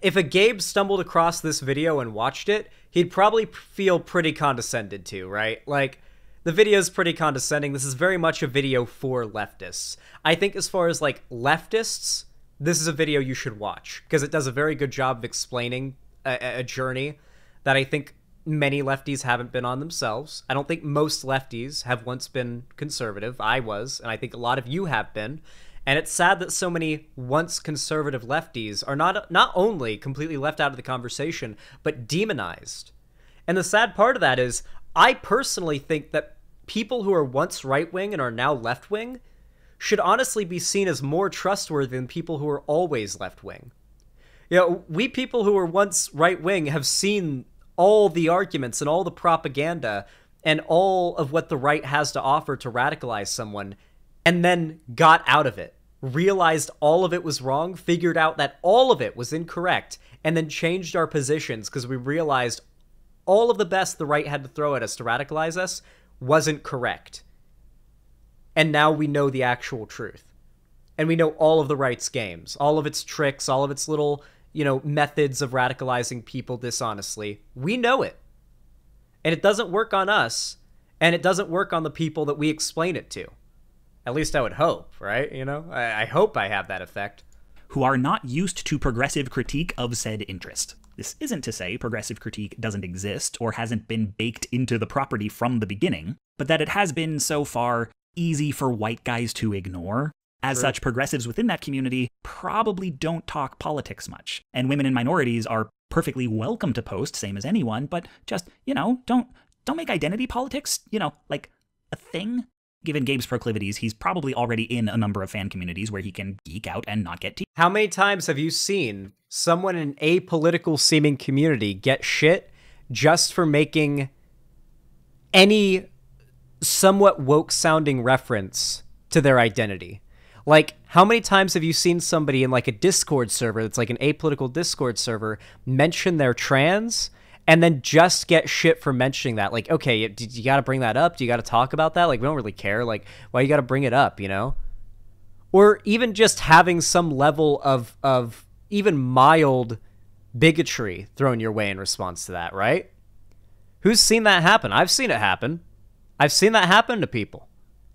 If a Gabe stumbled across this video and watched it, he'd probably feel pretty condescended to, right? Like the video is pretty condescending. This is very much a video for leftists. I think as far as like leftists, this is a video you should watch because it does a very good job of explaining a, a journey that I think many lefties haven't been on themselves. I don't think most lefties have once been conservative. I was, and I think a lot of you have been. And it's sad that so many once conservative lefties are not not only completely left out of the conversation, but demonized. And the sad part of that is I personally think that people who are once right wing and are now left wing should honestly be seen as more trustworthy than people who are always left wing. You know, we people who were once right wing have seen all the arguments and all the propaganda and all of what the right has to offer to radicalize someone and then got out of it realized all of it was wrong figured out that all of it was incorrect and then changed our positions because we realized all of the best the right had to throw at us to radicalize us wasn't correct. And now we know the actual truth. And we know all of the right's games all of its tricks all of its little you know, methods of radicalizing people dishonestly. We know it. and it doesn't work on us, and it doesn't work on the people that we explain it to. At least I would hope, right? You know, I, I hope I have that effect. Who are not used to progressive critique of said interest. This isn't to say progressive critique doesn't exist or hasn't been baked into the property from the beginning, but that it has been so far easy for white guys to ignore. As such, progressives within that community probably don't talk politics much, and women and minorities are perfectly welcome to post, same as anyone, but just, you know, don't don't make identity politics, you know, like a thing. Given Gabe's proclivities, he's probably already in a number of fan communities where he can geek out and not get teased. How many times have you seen someone in a political seeming community get shit just for making any somewhat woke sounding reference to their identity? Like, how many times have you seen somebody in like a Discord server that's like an apolitical Discord server mention they're trans and then just get shit for mentioning that? Like, okay, you, you got to bring that up? Do you got to talk about that? Like, we don't really care. Like, why you got to bring it up, you know? Or even just having some level of, of even mild bigotry thrown your way in response to that, right? Who's seen that happen? I've seen it happen. I've seen that happen to people.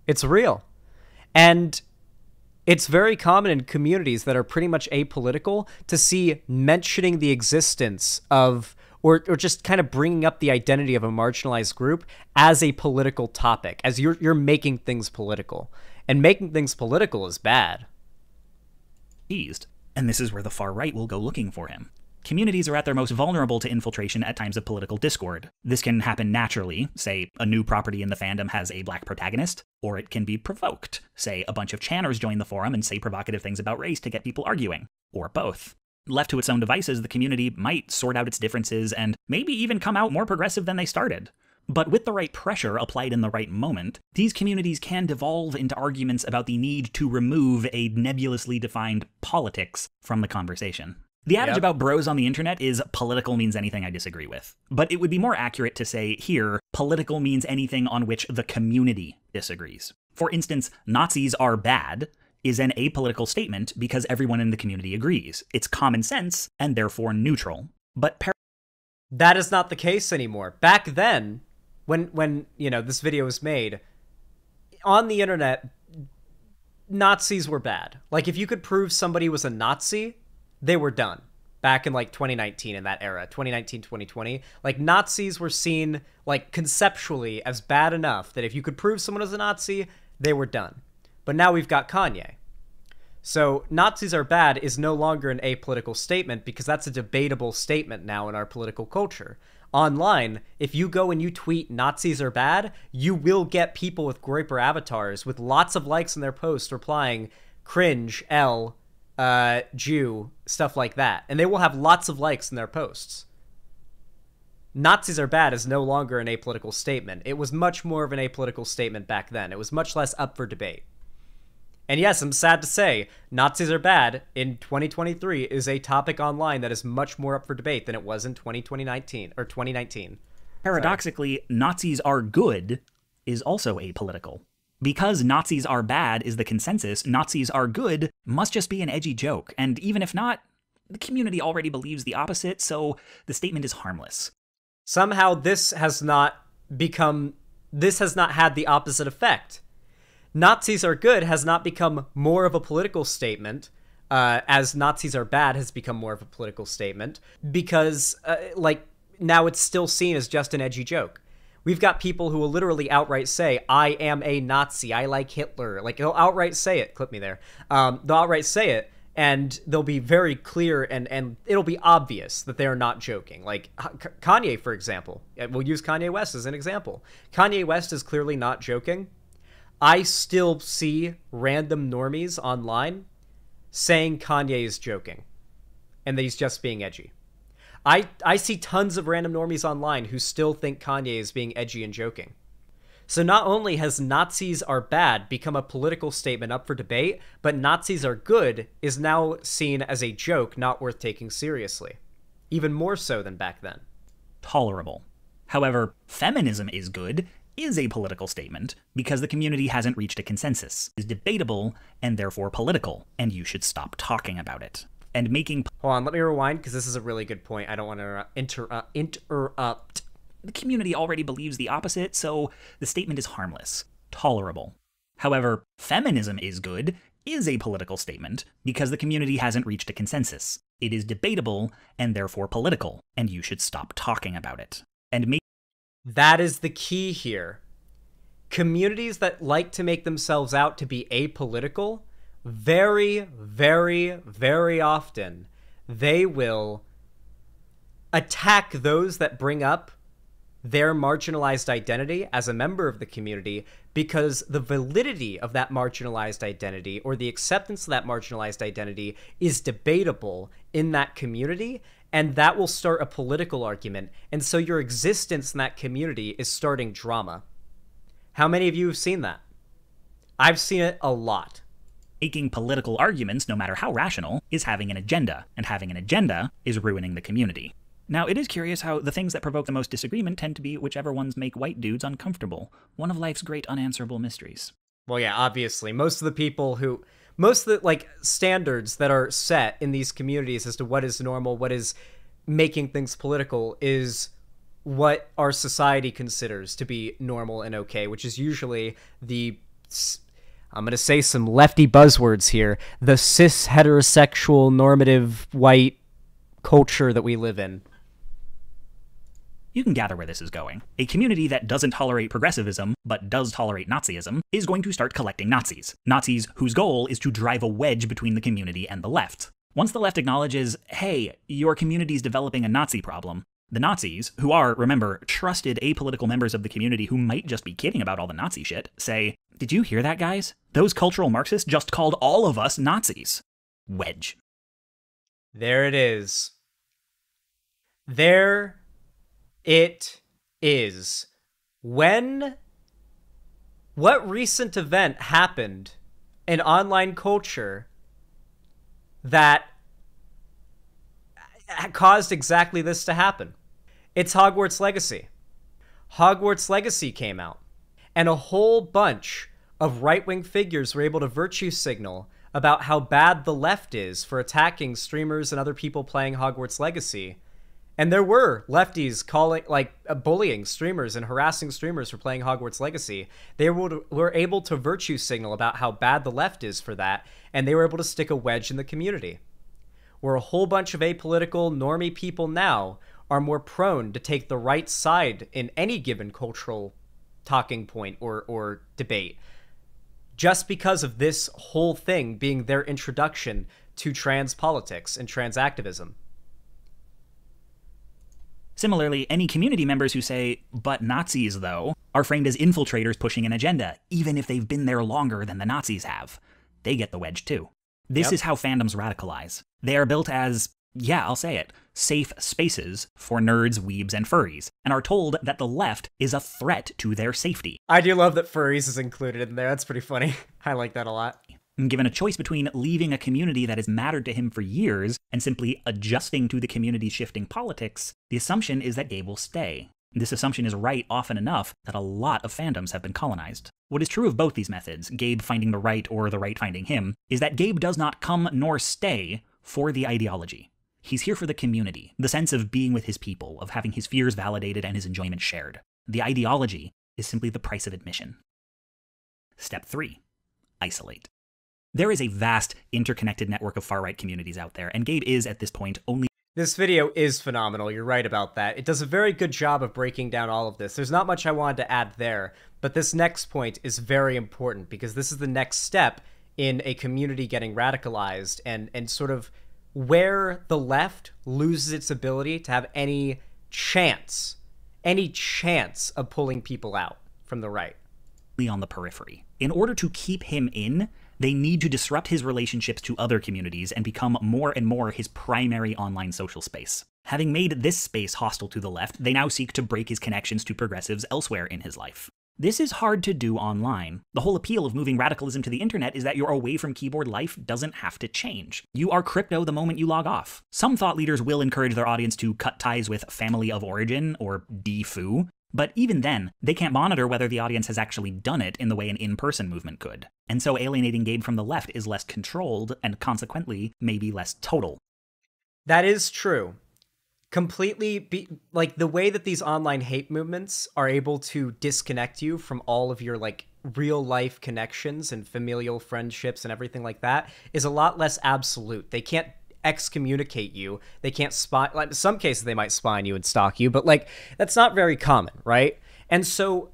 It's real. And it's very common in communities that are pretty much apolitical to see mentioning the existence of or, or just kind of bringing up the identity of a marginalized group as a political topic as you're you're making things political and making things political is bad teased. And this is where the far right will go looking for him. Communities are at their most vulnerable to infiltration at times of political discord. This can happen naturally, say, a new property in the fandom has a black protagonist, or it can be provoked, say, a bunch of channers join the forum and say provocative things about race to get people arguing, or both. Left to its own devices, the community might sort out its differences and maybe even come out more progressive than they started. But with the right pressure applied in the right moment, these communities can devolve into arguments about the need to remove a nebulously defined politics from the conversation. The adage Yep. about bros on the internet is political means anything I disagree with. But it would be more accurate to say here, political means anything on which the community disagrees. For instance, Nazis are bad is an apolitical statement because everyone in the community agrees. It's common sense and therefore neutral. But par- that is not the case anymore. Back then, when when you know this video was made, on the internet, Nazis were bad. Like if you could prove somebody was a Nazi, they were done. Back in like 2019 in that era, 2019 2020, like Nazis were seen like conceptually as bad enough that if you could prove someone was a Nazi, they were done. But now we've got Kanye. So Nazis are bad is no longer an apolitical statement because that's a debatable statement now in our political culture. Online, if you go and you tweet Nazis are bad, you will get people with Groyper avatars with lots of likes in their posts replying cringe, L, uh, Jew, stuff like that. And they will have lots of likes in their posts. Nazis are bad is no longer an apolitical statement. It was much more of an apolitical statement back then. It was much less up for debate. And yes, I'm sad to say, Nazis are bad in 2023 is a topic online that is much more up for debate than it was in 2019 or 2019. paradoxically, Nazis are good is also apolitical. Because Nazis are bad is the consensus, Nazis are good must just be an edgy joke. And even if not, the community already believes the opposite, so the statement is harmless. Somehow this has not become this has not had the opposite effect. Nazis are good has not become more of a political statement, uh, as Nazis are bad has become more of a political statement because, uh, like, now it's still seen as just an edgy joke. We've got people who will literally outright say, "I am a Nazi. I like Hitler." Like they'll outright say it. Clip me there. Um, they'll outright say it, and they'll be very clear and and it'll be obvious that they are not joking. Like Kanye, for example. We'll use Kanye West as an example. Kanye West is clearly not joking. I still see random normies online saying Kanye is joking and that he's just being edgy. I, I see tons of random normies online who still think Kanye is being edgy and joking. So not only has Nazis are bad become a political statement up for debate, but Nazis are good is now seen as a joke not worth taking seriously. Even more so than back then. Tolerable. However, feminism is good is a political statement because the community hasn't reached a consensus, is debatable and therefore political, and you should stop talking about it. And making Hold on, let me rewind because this is a really good point. I don't want to inter- uh, interrupt. The community already believes the opposite, so the statement is harmless, tolerable. However, feminism is good is a political statement because the community hasn't reached a consensus. It is debatable and therefore political, and you should stop talking about it. And make that is the key here. Communities that like to make themselves out to be apolitical, very, very, very often, they will attack those that bring up their marginalized identity as a member of the community because the validity of that marginalized identity or the acceptance of that marginalized identity is debatable in that community and that will start a political argument. And so your existence in that community is starting drama. How many of you have seen that? I've seen it a lot making political arguments no matter how rational is having an agenda and having an agenda is ruining the community now, it is curious how the things that provoke the most disagreement tend to be whichever ones make white dudes uncomfortable. One of life's great unanswerable mysteries. Well, yeah, obviously. Most of the people who. Most of the, like, standards that are set in these communities as to what is normal, what is making things political, is what our society considers to be normal and okay, which is usually the. I'm going to say some lefty buzzwords here the cis heterosexual normative white culture that we live in. You can gather where this is going. A community that doesn't tolerate progressivism, but does tolerate Nazism, is going to start collecting Nazis. Nazis whose goal is to drive a wedge between the community and the left. Once the left acknowledges, hey, your community's developing a Nazi problem, the Nazis, who are, remember, trusted apolitical members of the community who might just be kidding about all the Nazi shit, say, Did you hear that, guys? Those cultural Marxists just called all of us Nazis. Wedge. There it is. There it is when what recent event happened in online culture that caused exactly this to happen. It's Hogwarts Legacy. Hogwarts Legacy came out, and a whole bunch of right wing figures were able to virtue signal about how bad the left is for attacking streamers and other people playing Hogwarts Legacy and there were lefties calling, like, uh, bullying streamers and harassing streamers for playing Hogwarts Legacy. They were, were able to virtue signal about how bad the left is for that, and they were able to stick a wedge in the community. Where a whole bunch of apolitical, normie people now are more prone to take the right side in any given cultural talking point or, or debate just because of this whole thing being their introduction to trans politics and trans activism. Similarly, any community members who say, but Nazis, though, are framed as infiltrators pushing an agenda, even if they've been there longer than the Nazis have. They get the wedge too. This yep. is how fandoms radicalize. They are built as, yeah, I'll say it, safe spaces for nerds, weebs, and furries, and are told that the left is a threat to their safety. I do love that furries is included in there. That's pretty funny. <laughs> I like that a lot. Given a choice between leaving a community that has mattered to him for years and simply adjusting to the community's shifting politics, the assumption is that Gabe will stay. This assumption is right often enough that a lot of fandoms have been colonized. What is true of both these methods, Gabe finding the right or the right finding him, is that Gabe does not come nor stay for the ideology. He's here for the community, the sense of being with his people, of having his fears validated and his enjoyment shared. The ideology is simply the price of admission. Step 3 Isolate. There is a vast interconnected network of far right communities out there, and Gabe is at this point only. This video is phenomenal. You're right about that. It does a very good job of breaking down all of this. There's not much I wanted to add there, but this next point is very important because this is the next step in a community getting radicalized and and sort of where the left loses its ability to have any chance, any chance of pulling people out from the right. On the periphery. In order to keep him in, they need to disrupt his relationships to other communities and become more and more his primary online social space. Having made this space hostile to the left, they now seek to break his connections to progressives elsewhere in his life. This is hard to do online. The whole appeal of moving radicalism to the internet is that your away from keyboard life doesn't have to change. You are crypto the moment you log off. Some thought leaders will encourage their audience to cut ties with family of origin, or DFU, but even then, they can't monitor whether the audience has actually done it in the way an in person movement could. And so alienating Gabe from the left is less controlled and consequently maybe less total. That is true. Completely be like the way that these online hate movements are able to disconnect you from all of your like real life connections and familial friendships and everything like that is a lot less absolute. They can't excommunicate you. They can't spy like in some cases they might spy on you and stalk you, but like that's not very common, right? And so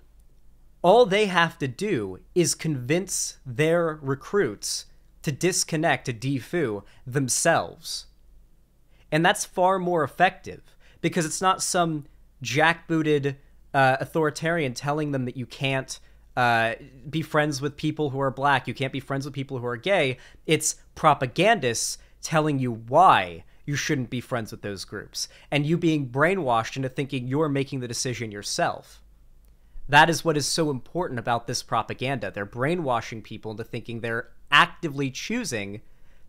all they have to do is convince their recruits to disconnect, to defoo themselves. And that's far more effective because it's not some jackbooted uh, authoritarian telling them that you can't uh, be friends with people who are black, you can't be friends with people who are gay. It's propagandists telling you why you shouldn't be friends with those groups, and you being brainwashed into thinking you're making the decision yourself. That is what is so important about this propaganda. They're brainwashing people into thinking they're actively choosing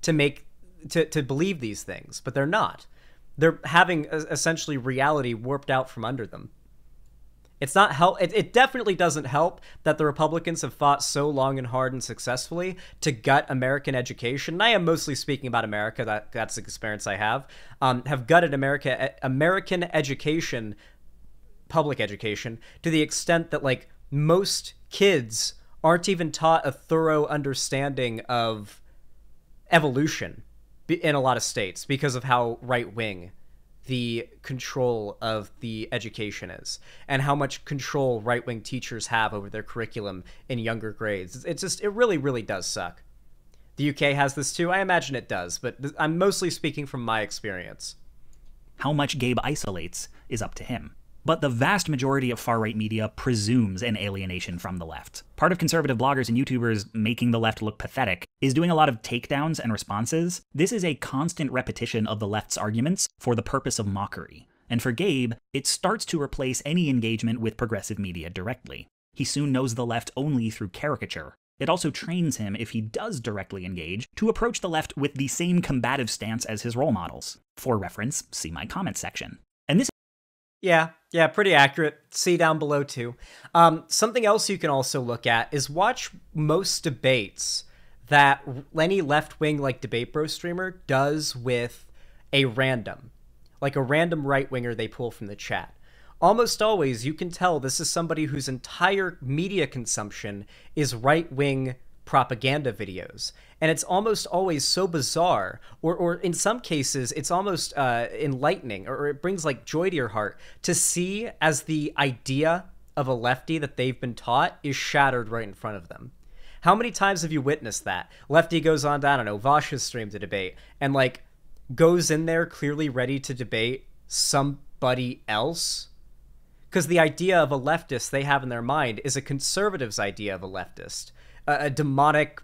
to make to, to believe these things, but they're not. They're having essentially reality warped out from under them. It's not help. It, it definitely doesn't help that the Republicans have fought so long and hard and successfully to gut American education. And I am mostly speaking about America. That that's the experience I have. Um, have gutted America American education public education to the extent that like most kids aren't even taught a thorough understanding of evolution in a lot of states because of how right wing the control of the education is and how much control right wing teachers have over their curriculum in younger grades. It's just, it really, really does suck. The UK has this too. I imagine it does, but I'm mostly speaking from my experience. How much Gabe isolates is up to him but the vast majority of far right media presumes an alienation from the left. Part of conservative bloggers and YouTubers making the left look pathetic is doing a lot of takedowns and responses. This is a constant repetition of the left's arguments for the purpose of mockery. And for Gabe, it starts to replace any engagement with progressive media directly. He soon knows the left only through caricature. It also trains him, if he does directly engage, to approach the left with the same combative stance as his role models. For reference, see my comment section. And this yeah, yeah, pretty accurate. See down below too. Um, something else you can also look at is watch most debates that any left wing like debate bro streamer does with a random, like a random right winger they pull from the chat. Almost always, you can tell this is somebody whose entire media consumption is right wing propaganda videos. And it's almost always so bizarre or, or in some cases it's almost uh, enlightening or, it brings like joy to your heart. To see as the idea of a lefty that they've been taught is shattered right in front of them. How many times have you witnessed that? Lefty goes on to, i don't know Vaush's stream to debate and like goes in there clearly ready to debate somebody else? Because the idea of a leftist they have in their mind is a conservative's idea of a leftist a, a demonic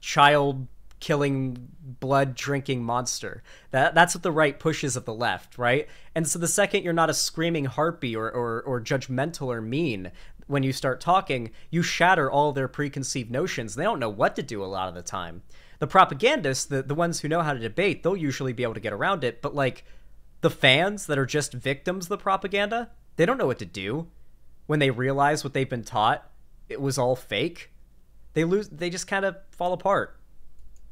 child killing blood drinking monster. That that's what the right pushes of the left right? And so the second you're not a screaming harpy or, or or judgmental or mean when you start talking you shatter all their preconceived notions. They don't know what to do a lot of the time. The propagandists the, the ones who know how to debate they'll usually be able to get around it but like the fans that are just victims of the propaganda they don't know what to do. When they realize what they've been taught it was all fake they lose they just kind of fall apart.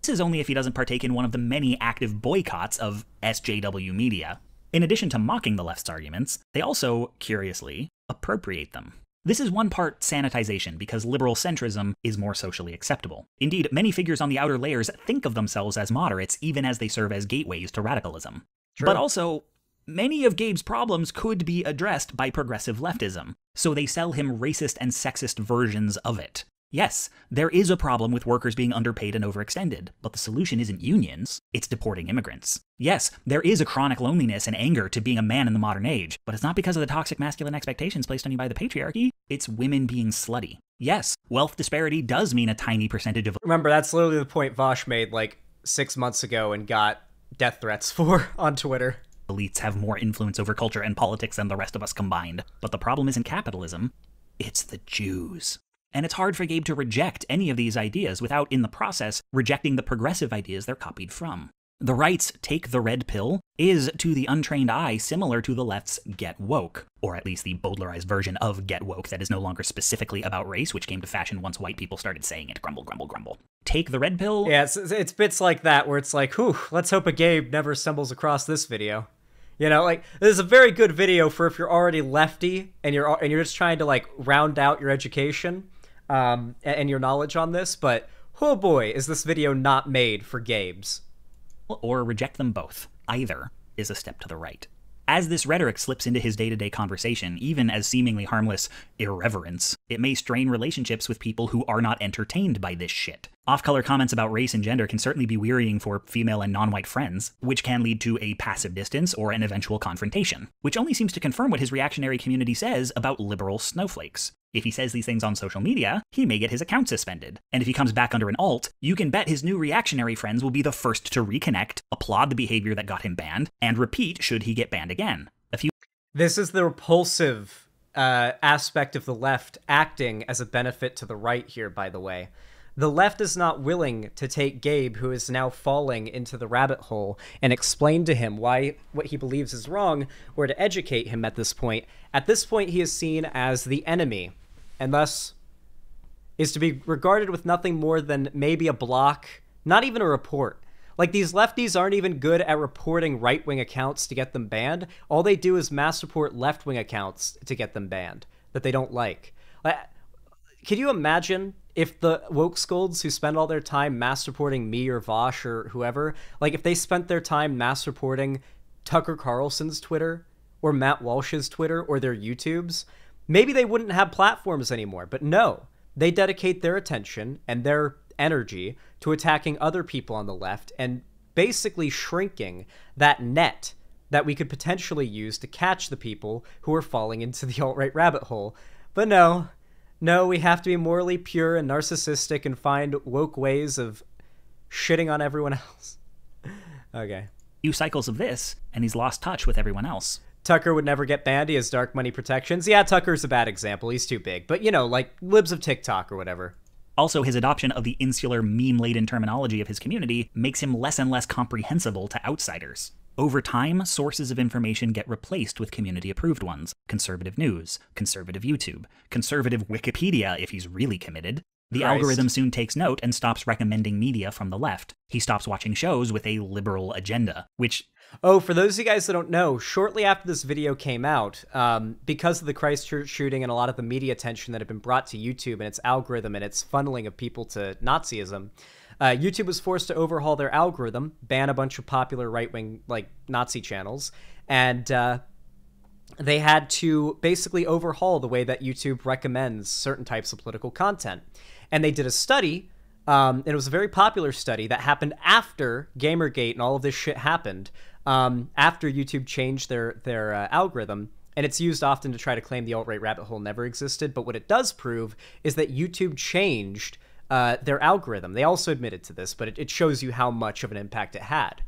This is only if he doesn't partake in one of the many active boycotts of SJW media. In addition to mocking the left's arguments, they also, curiously, appropriate them. This is one part sanitization because liberal centrism is more socially acceptable. Indeed, many figures on the outer layers think of themselves as moderates even as they serve as gateways to radicalism. True. But also, many of Gabe's problems could be addressed by progressive leftism, so they sell him racist and sexist versions of it. Yes, there is a problem with workers being underpaid and overextended, but the solution isn't unions, it's deporting immigrants. Yes, there is a chronic loneliness and anger to being a man in the modern age, but it's not because of the toxic masculine expectations placed on you by the patriarchy, it's women being slutty. Yes, wealth disparity does mean a tiny percentage of. Remember, that's literally the point Vaush made like six months ago and got death threats <laughs> for on Twitter. Elites have more influence over culture and politics than the rest of us combined. But the problem isn't capitalism, it's the Jews and it's hard for Gabe to reject any of these ideas without, in the process, rejecting the progressive ideas they're copied from. The right's take the red pill is, to the untrained eye, similar to the left's get woke, or at least the Bowdlerized version of get woke that is no longer specifically about race, which came to fashion once white people started saying it. Grumble, grumble, grumble. Take the red pill. Yeah, it's, it's bits like that where it's like, whew, let's hope a Gabe never stumbles across this video. You know, like this is a very good video for if you're already lefty and you're and you're just trying to like round out your education um, and your knowledge on this. But oh boy, is this video not made for Gabe's. Or reject them both. Either is a step to the right. As this rhetoric slips into his day to day conversation, even as seemingly harmless irreverence, it may strain relationships with people who are not entertained by this shit. Off color comments about race and gender can certainly be wearying for female and non white friends, which can lead to a passive distance or an eventual confrontation, which only seems to confirm what his reactionary community says about liberal snowflakes. If he says these things on social media, he may get his account suspended. And if he comes back under an alt, you can bet his new reactionary friends will be the first to reconnect, applaud the behavior that got him banned, and repeat should he get banned again. A few This is the repulsive uh, aspect of the left acting as a benefit to the right here, by the way. The left is not willing to take Gabe, who is now falling into the rabbit hole, and explain to him why what he believes is wrong, or to educate him at this point. At this point, he is seen as the enemy, and thus is to be regarded with nothing more than maybe a block, not even a report. Like these lefties aren't even good at reporting right wing accounts to get them banned. All they do is mass report left wing accounts to get them banned that they don't like. Like, can you imagine if the woke scolds who spend all their time mass reporting me or Vaush or whoever, like if they spent their time mass reporting Tucker Carlson's Twitter or Matt Walsh's Twitter or their YouTubes, maybe they wouldn't have platforms anymore. But no, they dedicate their attention and their energy to attacking other people on the left and basically shrinking that net that we could potentially use to catch the people who are falling into the alt right rabbit hole. But no, no, we have to be morally pure and narcissistic and find woke ways of shitting on everyone <laughs> else. okay. Few cycles of this, and he's lost touch with everyone else. Tucker would never get banned. He has dark money protections. Yeah, Tucker's a bad example. He's too big. But, you know, like libs of TikTok or whatever. Also, his adoption of the insular, meme laden terminology of his community makes him less and less comprehensible to outsiders. Over time, sources of information get replaced with community approved ones conservative news, conservative YouTube, conservative Wikipedia if he's really committed. The Christ. algorithm soon takes note and stops recommending media from the left. He stops watching shows with a liberal agenda, which Oh, for those of you guys that don't know, shortly after this video came out, um, because of the Christchurch shooting and a lot of the media attention that had been brought to YouTube and its algorithm and its funneling of people to Nazism, uh, YouTube was forced to overhaul their algorithm, ban a bunch of popular right wing like Nazi channels, and uh, they had to basically overhaul the way that YouTube recommends certain types of political content. And they did a study, um, and it was a very popular study that happened after Gamergate and all of this shit happened, um, after YouTube changed their their uh, algorithm. And it's used often to try to claim the alt right rabbit hole never existed. But what it does prove is that YouTube changed uh, their algorithm. They also admitted to this, but it, it, shows you how much of an impact it had.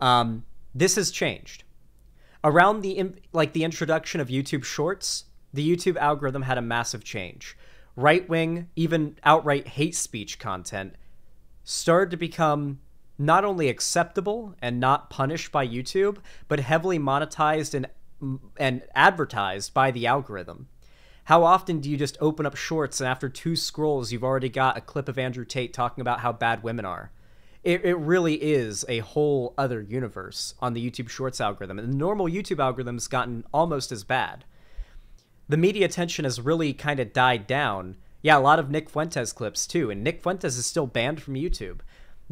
Um, this has changed around the like the introduction of YouTube Shorts. The YouTube algorithm had a massive change. Right wing, even outright hate speech content started to become not only acceptable and not punished by YouTube, but heavily monetized and and advertised by the algorithm. How often do you just open up shorts and after two scrolls you've already got a clip of Andrew Tate talking about how bad women are? It, it really is a whole other universe on the YouTube Shorts algorithm, and the normal YouTube algorithm's gotten almost as bad. The media attention has really kind of died down. Yeah, a lot of Nick Fuentes clips too, and Nick Fuentes is still banned from YouTube.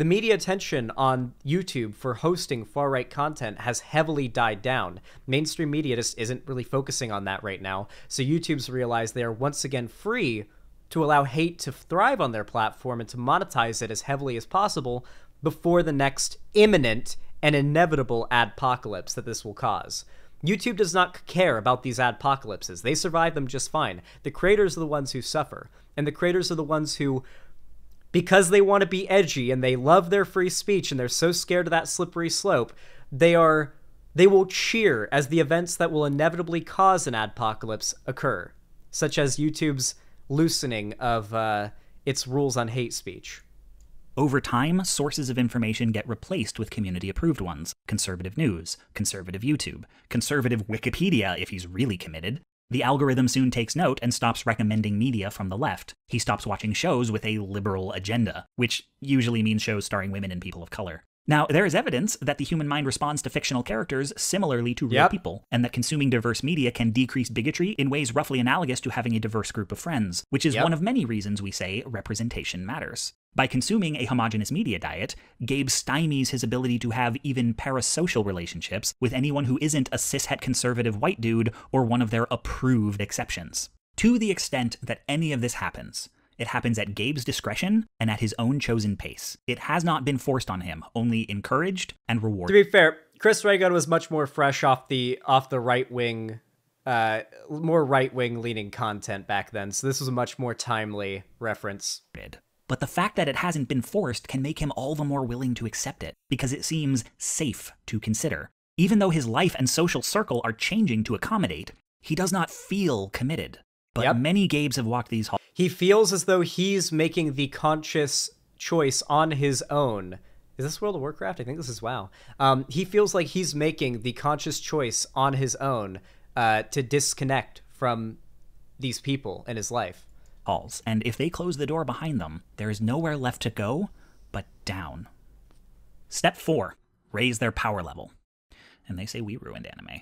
The media attention on YouTube for hosting far right content has heavily died down. Mainstream media just isn't really focusing on that right now, so YouTube's realized they are once again free to allow hate to thrive on their platform and to monetize it as heavily as possible before the next imminent and inevitable adpocalypse that this will cause. YouTube does not care about these adpocalypses. They survive them just fine. The creators are the ones who suffer, and the creators are the ones who because they want to be edgy and they love their free speech and they're so scared of that slippery slope, they are they will cheer as the events that will inevitably cause an adpocalypse occur, such as YouTube's loosening of uh, its rules on hate speech. Over time, sources of information get replaced with community approved ones conservative news, conservative YouTube, conservative Wikipedia if he's really committed, the algorithm soon takes note and stops recommending media from the left. He stops watching shows with a liberal agenda, which usually means shows starring women and people of color. Now, there is evidence that the human mind responds to fictional characters similarly to real Yep. people, and that consuming diverse media can decrease bigotry in ways roughly analogous to having a diverse group of friends, which is Yep. one of many reasons we say representation matters. By consuming a homogenous media diet, Gabe stymies his ability to have even parasocial relationships with anyone who isn't a cishet conservative white dude or one of their approved exceptions. To the extent that any of this happens, it happens at Gabe's discretion and at his own chosen pace. It has not been forced on him, only encouraged and rewarded. To be fair, Chris Ray Gun was much more fresh off the off the right wing, uh, more right wing leaning content back then. So this was a much more timely reference. But the fact that it hasn't been forced can make him all the more willing to accept it, because it seems safe to consider. Even though his life and social circle are changing to accommodate, he does not feel committed. But Yep. many Gabes have walked these halls. He feels as though he's making the conscious choice on his own. Is this World of Warcraft? I think this is WoW. Um, he feels like he's making the conscious choice on his own uh, to disconnect from these people in his life. halls, and if they close the door behind them, there is nowhere left to go but down. Step 4 Raise their power level. And they say we ruined anime.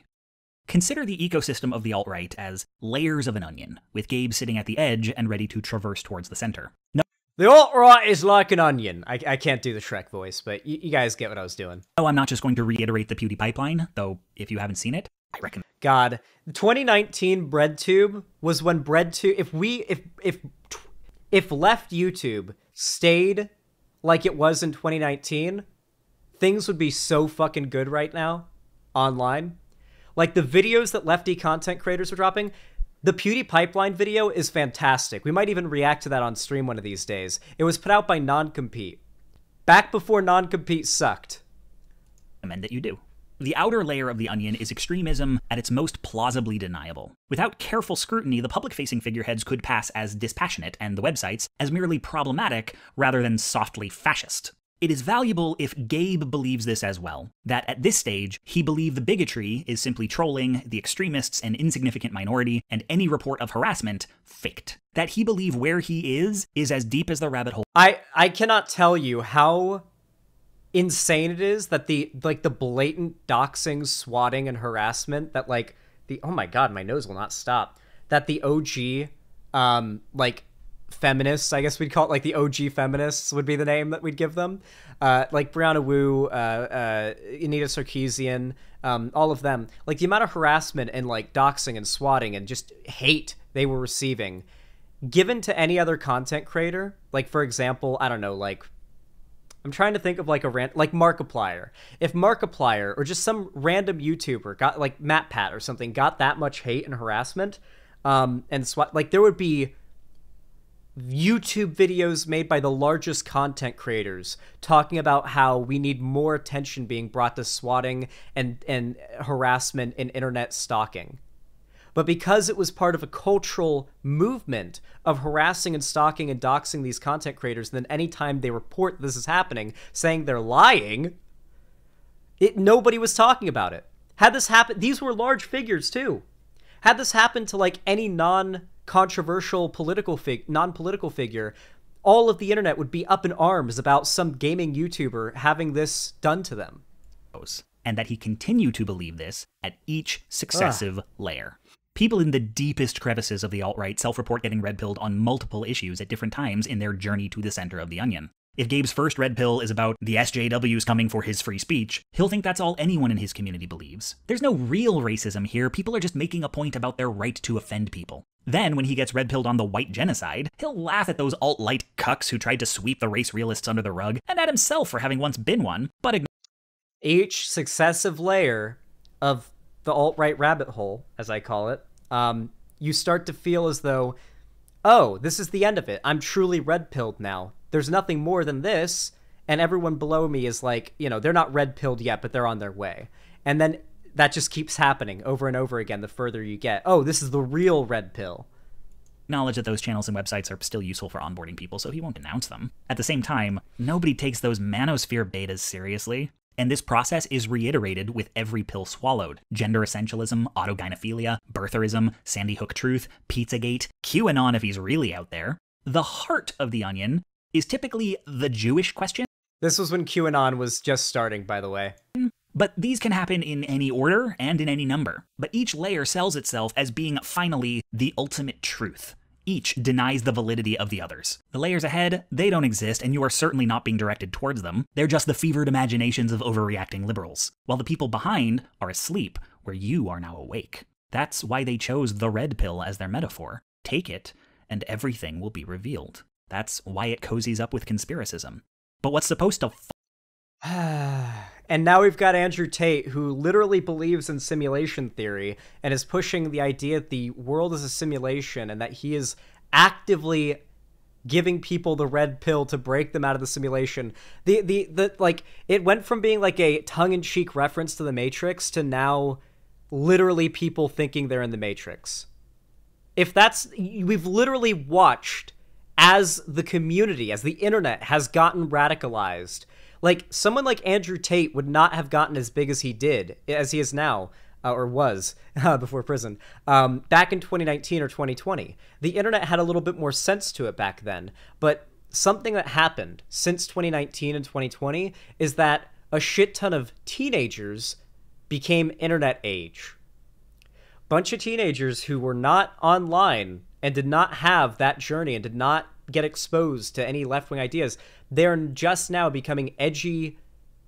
Consider the ecosystem of the alt right as layers of an onion, with Gabe sitting at the edge and ready to traverse towards the center. No, The alt right is like an onion. I, I can't do the Shrek voice, but y- you guys get what I was doing. Oh, I'm not just going to reiterate the Pewdie pipeline, though if you haven't seen it, I recommend. God, 2019 BreadTube was when BreadTube. If we, if if if left YouTube stayed like it was in 2019, things would be so fucking good right now online. Like the videos that lefty content creators are dropping. The Pewdie Pipeline video is fantastic. We might even react to that on stream one of these days. It was put out by Non-Compete. Back before Non-Compete sucked. recommend that you do. The outer layer of the onion is extremism at its most plausibly deniable. Without careful scrutiny, the public facing figureheads could pass as dispassionate, and the websites as merely problematic rather than softly fascist. It is valuable if Gabe believes this as well, that at this stage, he believed the bigotry is simply trolling, the extremists an insignificant minority, and any report of harassment faked. That he believe where he is is as deep as the rabbit hole I I cannot tell you how insane it is that the like the blatant doxing, swatting, and harassment that like the oh my god, my nose will not stop. That the OG um like feminists, I guess we'd call it like the OG feminists would be the name that we'd give them. Uh, like Brianna Wu, uh, uh, Anita Sarkeesian, um, all of them. Like the amount of harassment and like doxing and swatting and just hate they were receiving given to any other content creator, like for example, I don't know, like I'm trying to think of like a rant like Markiplier. If Markiplier or just some random YouTuber got like MatPat or something got that much hate and harassment, um, and swat like there would be YouTube videos made by the largest content creators talking about how we need more attention being brought to swatting and and harassment and internet stalking. But because it was part of a cultural movement of harassing and stalking and doxing these content creators, then anytime they report this is happening, saying they're lying, it nobody was talking about it. Had this happened, these were large figures too. Had this happened to like any non-controversial political fig, non-political figure, all of the internet would be up in arms about some gaming YouTuber having this done to them. and that he continued to believe this at each successive ah. layer. People in the deepest crevices of the alt right self report getting red pilled on multiple issues at different times in their journey to the center of the onion. If Gabe's first red pill is about the SJWs coming for his free speech, he'll think that's all anyone in his community believes. There's no real racism here, people are just making a point about their right to offend people. Then, when he gets red pilled on the white genocide, he'll laugh at those alt light cucks who tried to sweep the race realists under the rug, and at himself for having once been one, but each successive layer of the alt right rabbit hole, as I call it, um, you start to feel as though, oh, this is the end of it. I'm truly red pilled now. There's nothing more than this. And everyone below me is like, you know, they're not red pilled yet, but they're on their way. And then that just keeps happening over and over again the further you get. Oh, this is the real red pill. knowledge that those channels and websites are still useful for onboarding people, so he won't announce them. At the same time, nobody takes those manosphere betas seriously. And this process is reiterated with every pill swallowed. Gender essentialism, autogynephilia, birtherism, Sandy Hook truth, Pizzagate, QAnon if he's really out there. The heart of the onion is typically the Jewish question. This was when QAnon was just starting, by the way. But these can happen in any order and in any number. But each layer sells itself as being finally the ultimate truth. Each denies the validity of the others. The layers ahead, they don't exist, and you are certainly not being directed towards them. They're just the fevered imaginations of overreacting liberals, while the people behind are asleep, where you are now awake. That's why they chose the red pill as their metaphor. Take it, and everything will be revealed. That's why it cozies up with conspiracism. But what's supposed to <sighs> and now we've got Andrew Tate, who literally believes in simulation theory and is pushing the idea that the world is a simulation and that he is actively giving people the red pill to break them out of the simulation. The the the like it went from being like a tongue-in-cheek reference to the Matrix to now literally people thinking they're in the Matrix. If that's we've literally watched as the community, as the internet has gotten radicalized like someone like Andrew Tate would not have gotten as big as he did, as he is now, uh, or was <laughs> uh, before prison, um, back in 2019 or 2020. The internet had a little bit more sense to it back then. But something that happened since 2019 and 2020 is that a shit ton of teenagers became internet age. Bunch of teenagers who were not online and did not have that journey and did not get exposed to any left wing ideas. They're just now becoming edgy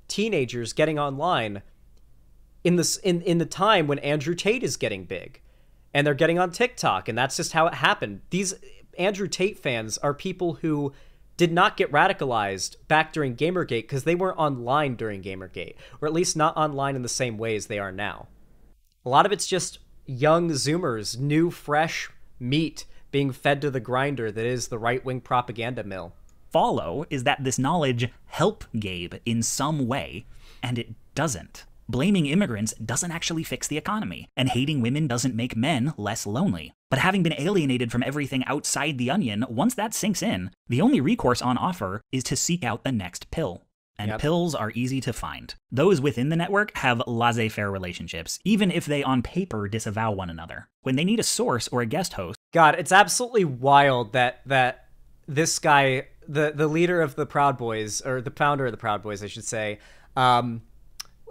teenagers getting online in this in, in the time when Andrew Tate is getting big. And they're getting on TikTok, and that's just how it happened. These Andrew Tate fans are people who did not get radicalized back during Gamergate because they weren't online during Gamergate, or at least not online in the same way as they are now. A lot of it's just young Zoomers, new, fresh meat being fed to the grinder that is the right wing propaganda mill. Follow is that this knowledge help Gabe in some way, and it doesn't. Blaming immigrants doesn't actually fix the economy, and hating women doesn't make men less lonely. But having been alienated from everything outside the onion, once that sinks in, the only recourse on offer is to seek out the next pill. And yep. pills are easy to find. Those within the network have laissez faire relationships, even if they on paper disavow one another. When they need a source or a guest host, God, it's absolutely wild that that this guy, the the leader of the Proud Boys, or the founder of the Proud Boys, I should say, um,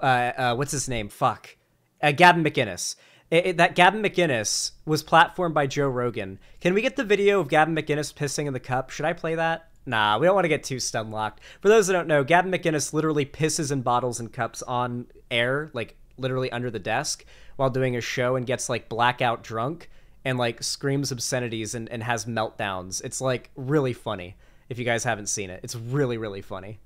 uh, uh, what's his name? Fuck, uh, Gavin McInnes. It, it, that Gavin McInnes was platformed by Joe Rogan. Can we get the video of Gavin McInnes pissing in the cup? Should I play that? Nah, we don't want to get too stun locked. For those that don't know, Gavin McInnes literally pisses in bottles and cups on air, like literally under the desk, while doing a show and gets like blackout drunk and like screams obscenities and, and has meltdowns. It's like really funny if you guys haven't seen it. It's really, really funny.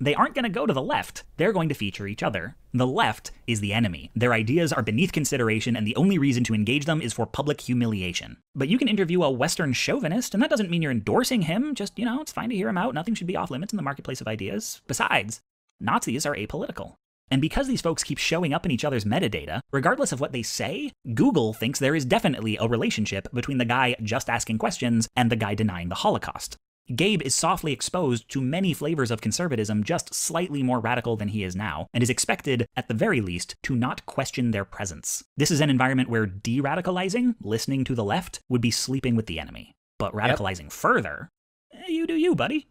They aren't going to go to the left. They're going to feature each other. The left is the enemy. Their ideas are beneath consideration, and the only reason to engage them is for public humiliation. But you can interview a Western chauvinist, and that doesn't mean you're endorsing him. Just, you know, it's fine to hear him out. Nothing should be off limits in the marketplace of ideas. Besides, Nazis are apolitical. And because these folks keep showing up in each other's metadata, regardless of what they say, Google thinks there is definitely a relationship between the guy just asking questions and the guy denying the Holocaust. Gabe is softly exposed to many flavors of conservatism, just slightly more radical than he is now, and is expected, at the very least, to not question their presence. This is an environment where de radicalizing, listening to the left, would be sleeping with the enemy. But radicalizing yep. further, eh, you do you, buddy.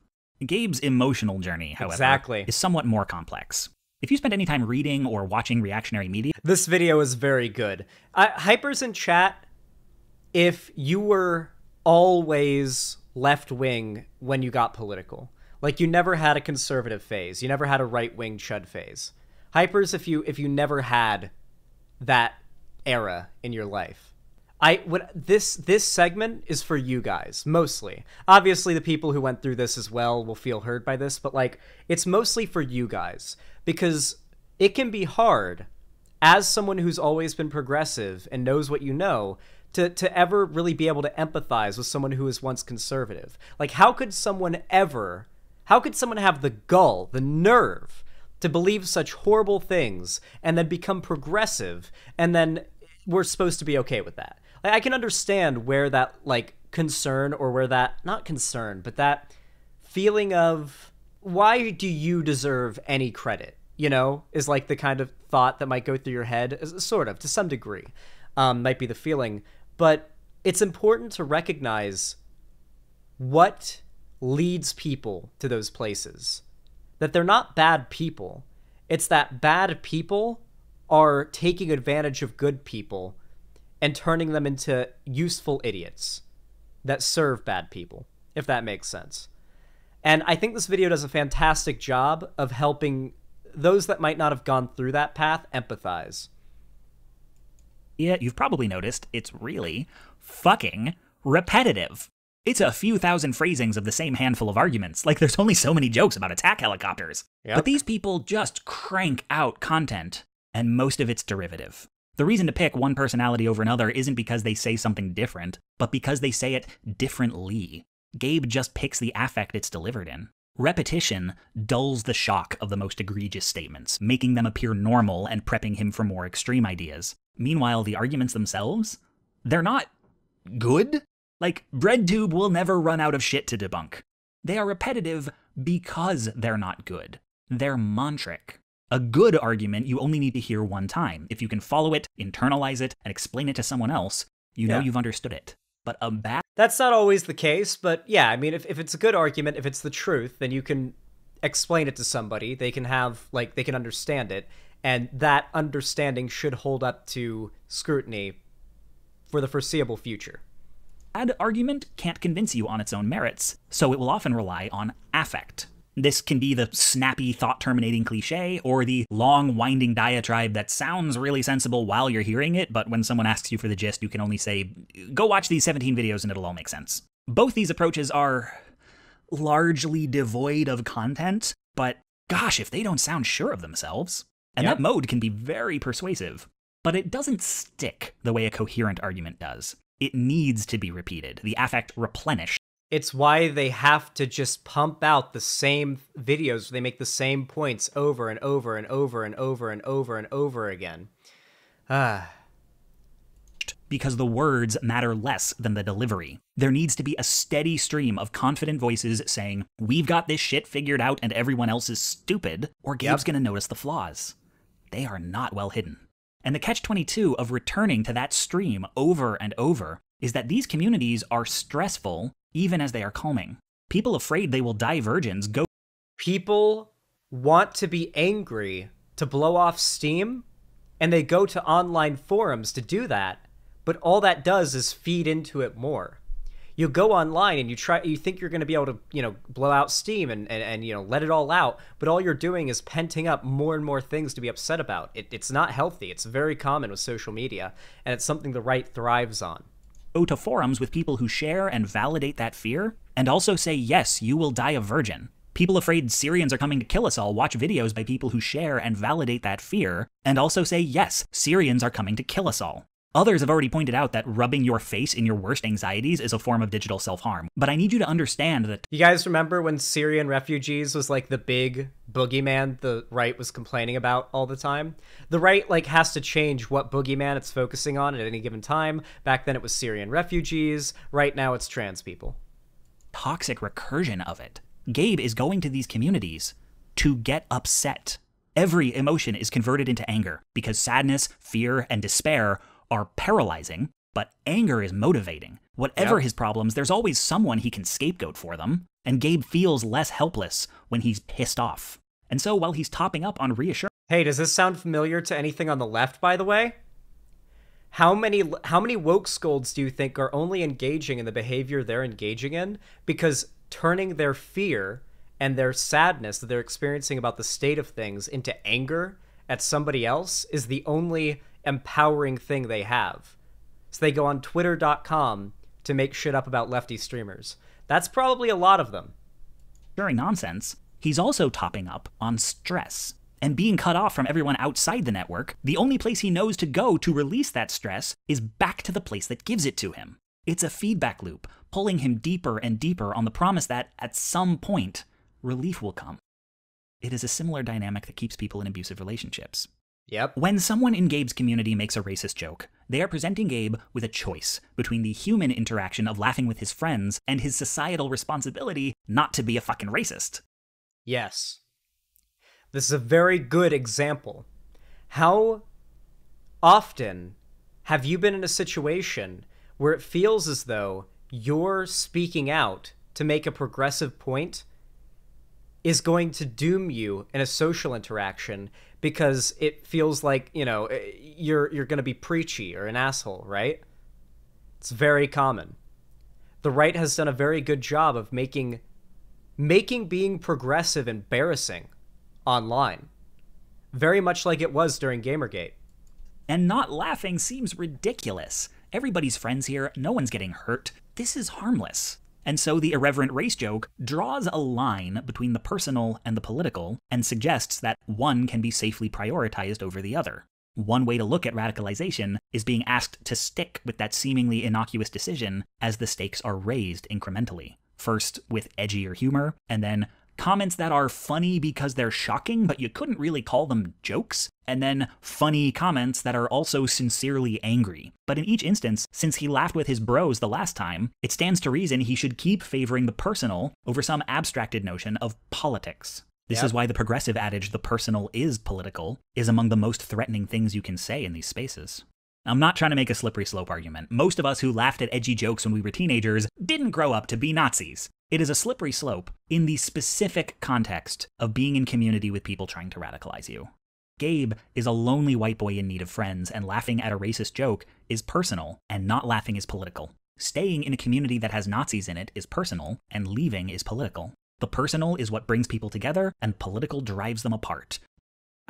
Gabe's emotional journey, however, exactly. is somewhat more complex. If you spend any time reading or watching reactionary media, this video is very good. Uh, Hypers in chat, if you were always left wing when you got political, like you never had a conservative phase, you never had a right wing chud phase. Hypers, if you if you never had that era in your life, I would this this segment is for you guys mostly. Obviously, the people who went through this as well will feel hurt by this, but like it's mostly for you guys because it can be hard as someone who's always been progressive and knows what you know to to ever really be able to empathize with someone who was once conservative. Like how could someone ever how could someone have the gall, the nerve to believe such horrible things and then become progressive and then we're supposed to be okay with that? Like, I can understand where that like concern or where that not concern, but that feeling of why do you deserve any credit? You know, is like the kind of thought that might go through your head, sort of to some degree, um, might be the feeling. But it's important to recognize what leads people to those places. That they're not bad people. It's that bad people are taking advantage of good people and turning them into useful idiots that serve bad people, if that makes sense. And I think this video does a fantastic job of helping those that might not have gone through that path empathize. Yeah, you've probably noticed it's really fucking repetitive. It's a few thousand phrasings of the same handful of arguments, like there's only so many jokes about attack helicopters. Yep. But these people just crank out content, and most of it's derivative. The reason to pick one personality over another isn't because they say something different, but because they say it differently. Gabe just picks the affect it's delivered in. Repetition dulls the shock of the most egregious statements, making them appear normal and prepping him for more extreme ideas. Meanwhile, the arguments themselves, they're not good. Like, BreadTube will never run out of shit to debunk. They are repetitive because they're not good. They're mantric. A good argument you only need to hear one time. If you can follow it, internalize it, and explain it to someone else, you know Yeah. you've understood it. But a bad That's not always the case, but yeah, I mean, if, if it's a good argument, if it's the truth, then you can explain it to somebody. They can have, like, they can understand it. And that understanding should hold up to scrutiny for the foreseeable future. bad argument can't convince you on its own merits, so it will often rely on affect. This can be the snappy, thought terminating cliche, or the long, winding diatribe that sounds really sensible while you're hearing it, but when someone asks you for the gist, you can only say, go watch these 17 videos and it'll all make sense. Both these approaches are largely devoid of content, but gosh, if they don't sound sure of themselves. And Yep. that mode can be very persuasive. But it doesn't stick the way a coherent argument does. It needs to be repeated, the affect replenished. It's why they have to just pump out the same videos. They make the same points over and over and over and over and over and over again. Ah, because the words matter less than the delivery. There needs to be a steady stream of confident voices saying, We've got this shit figured out and everyone else is stupid, or Gabe's Yep. gonna notice the flaws. They are not well hidden. And the catch 22 of returning to that stream over and over is that these communities are stressful even as they are calming. People afraid they will die virgins go people want to be angry to blow off steam, and they go to online forums to do that, but all that does is feed into it more. You go online and you try you think you're gonna be able to, you know, blow out steam and, and, and you know, let it all out, but all you're doing is penting up more and more things to be upset about. It, it's not healthy. It's very common with social media, and it's something the right thrives on. go to forums with people who share and validate that fear, and also say, yes, you will die a virgin. People afraid Syrians are coming to kill us all watch videos by people who share and validate that fear, and also say, yes, Syrians are coming to kill us all. Others have already pointed out that rubbing your face in your worst anxieties is a form of digital self harm. But I need you to understand that You guys remember when Syrian refugees was like the big boogeyman the right was complaining about all the time? The right like has to change what boogeyman it's focusing on at any given time. Back then it was Syrian refugees, right now it's trans people. toxic recursion of it. Gabe is going to these communities to get upset. Every emotion is converted into anger because sadness, fear, and despair are paralyzing, but anger is motivating. Whatever Yep. his problems, there's always someone he can scapegoat for them, and Gabe feels less helpless when he's pissed off. And so while he's topping up on reassurance, Hey, does this sound familiar to anything on the left by the way? How many how many woke scolds do you think are only engaging in the behavior they're engaging in because turning their fear and their sadness that they're experiencing about the state of things into anger at somebody else is the only empowering thing they have. So they go on twitter.com to make shit up about lefty streamers. That's probably a lot of them. during nonsense, he's also topping up on stress. And being cut off from everyone outside the network, the only place he knows to go to release that stress is back to the place that gives it to him. It's a feedback loop, pulling him deeper and deeper on the promise that, at some point, relief will come. It is a similar dynamic that keeps people in abusive relationships. Yep. When someone in Gabe's community makes a racist joke, they are presenting Gabe with a choice between the human interaction of laughing with his friends and his societal responsibility not to be a fucking racist. Yes. This is a very good example. How often have you been in a situation where it feels as though you're speaking out to make a progressive point is going to doom you in a social interaction because it feels like you know eh, you're you're going to be preachy or an asshole right? It's very common. The right has done a very good job of making making being progressive embarrassing online. Very much like it was during gamergate. And not laughing seems ridiculous. Everybody's friends here no one's getting hurt. This is harmless and so the irreverent race joke draws a line between the personal and the political and suggests that one can be safely prioritized over the other. One way to look at radicalization is being asked to stick with that seemingly innocuous decision as the stakes are raised incrementally. First with edgier humor, and then comments that are funny because they're shocking, but you couldn't really call them jokes, and then funny comments that are also sincerely angry. But in each instance, since he laughed with his bros the last time, it stands to reason he should keep favoring the personal over some abstracted notion of politics. This yep. is why the progressive adage, the personal is political, is among the most threatening things you can say in these spaces. I'm not trying to make a slippery slope argument. Most of us who laughed at edgy jokes when we were teenagers didn't grow up to be Nazis. It is a slippery slope in the specific context of being in community with people trying to radicalize you. Gabe is a lonely white boy in need of friends, and laughing at a racist joke is personal, and not laughing is political. Staying in a community that has Nazis in it is personal, and leaving is political. The personal is what brings people together, and political drives them apart.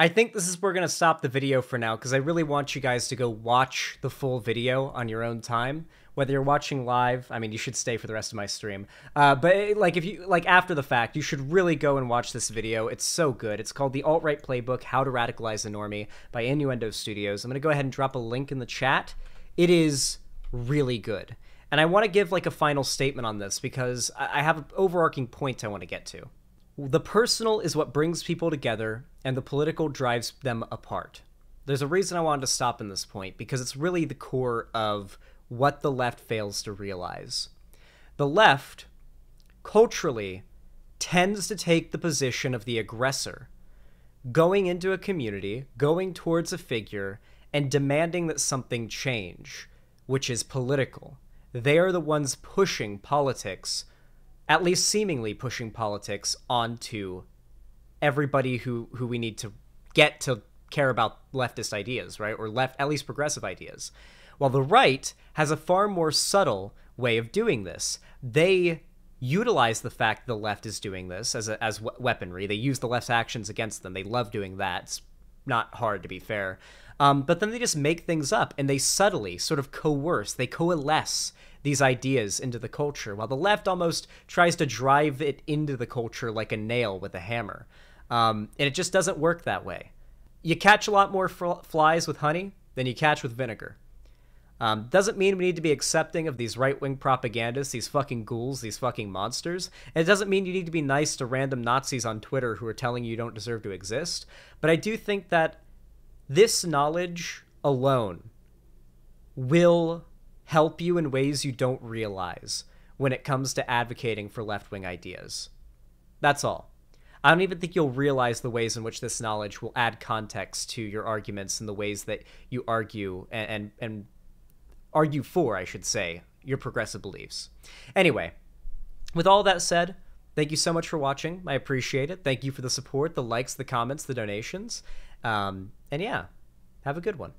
I think this is where we're going to stop the video for now because I really want you guys to go watch the full video on your own time. Whether you're watching live, I mean, you should stay for the rest of my stream. Uh, but eh, like if you like after the fact, you should really go and watch this video. It's so good. It's called The Alt-Right Playbook: How to Radicalize a Normie by Innuendo Studios. I'm going to go ahead and drop a link in the chat. It is really good. And I want to give like a final statement on this because I have an overarching point I want to get to. The personal is what brings people together, and the political drives them apart. There's a reason I wanted to stop in this point, because it's really the core of what the left fails to realize. The left, culturally, tends to take the position of the aggressor, going into a community, going towards a figure, and demanding that something change, which is political. They are the ones pushing politics at least seemingly pushing politics onto everybody who who we need to get to care about leftist ideas, right? Or left at least progressive ideas. While the right has a far more subtle way of doing this. They utilize the fact the left is doing this as a, as weaponry. They use the left's actions against them. They love doing that. It's not hard to be fair. Um, but then they just make things up and they subtly sort of coerce, they coalesce these ideas into the culture, while the left almost tries to drive it into the culture like a nail with a hammer. Um, and it just doesn't work that way. You catch a lot more fl- flies with honey than you catch with vinegar. Um, doesn't mean we need to be accepting of these right wing propagandists, these fucking ghouls, these fucking monsters. And it doesn't mean you need to be nice to random Nazis on Twitter who are telling you you don't deserve to exist. But I do think that this knowledge alone will help you in ways you don't realize when it comes to advocating for left wing ideas. That's all. I don't even think you'll realize the ways in which this knowledge will add context to your arguments and the ways that you argue and, and, and argue for, I should say, your progressive beliefs. Anyway, with all that said, thank you so much for watching. I appreciate it. Thank you for the support, the likes, the comments, the donations. Um, and yeah, have a good one.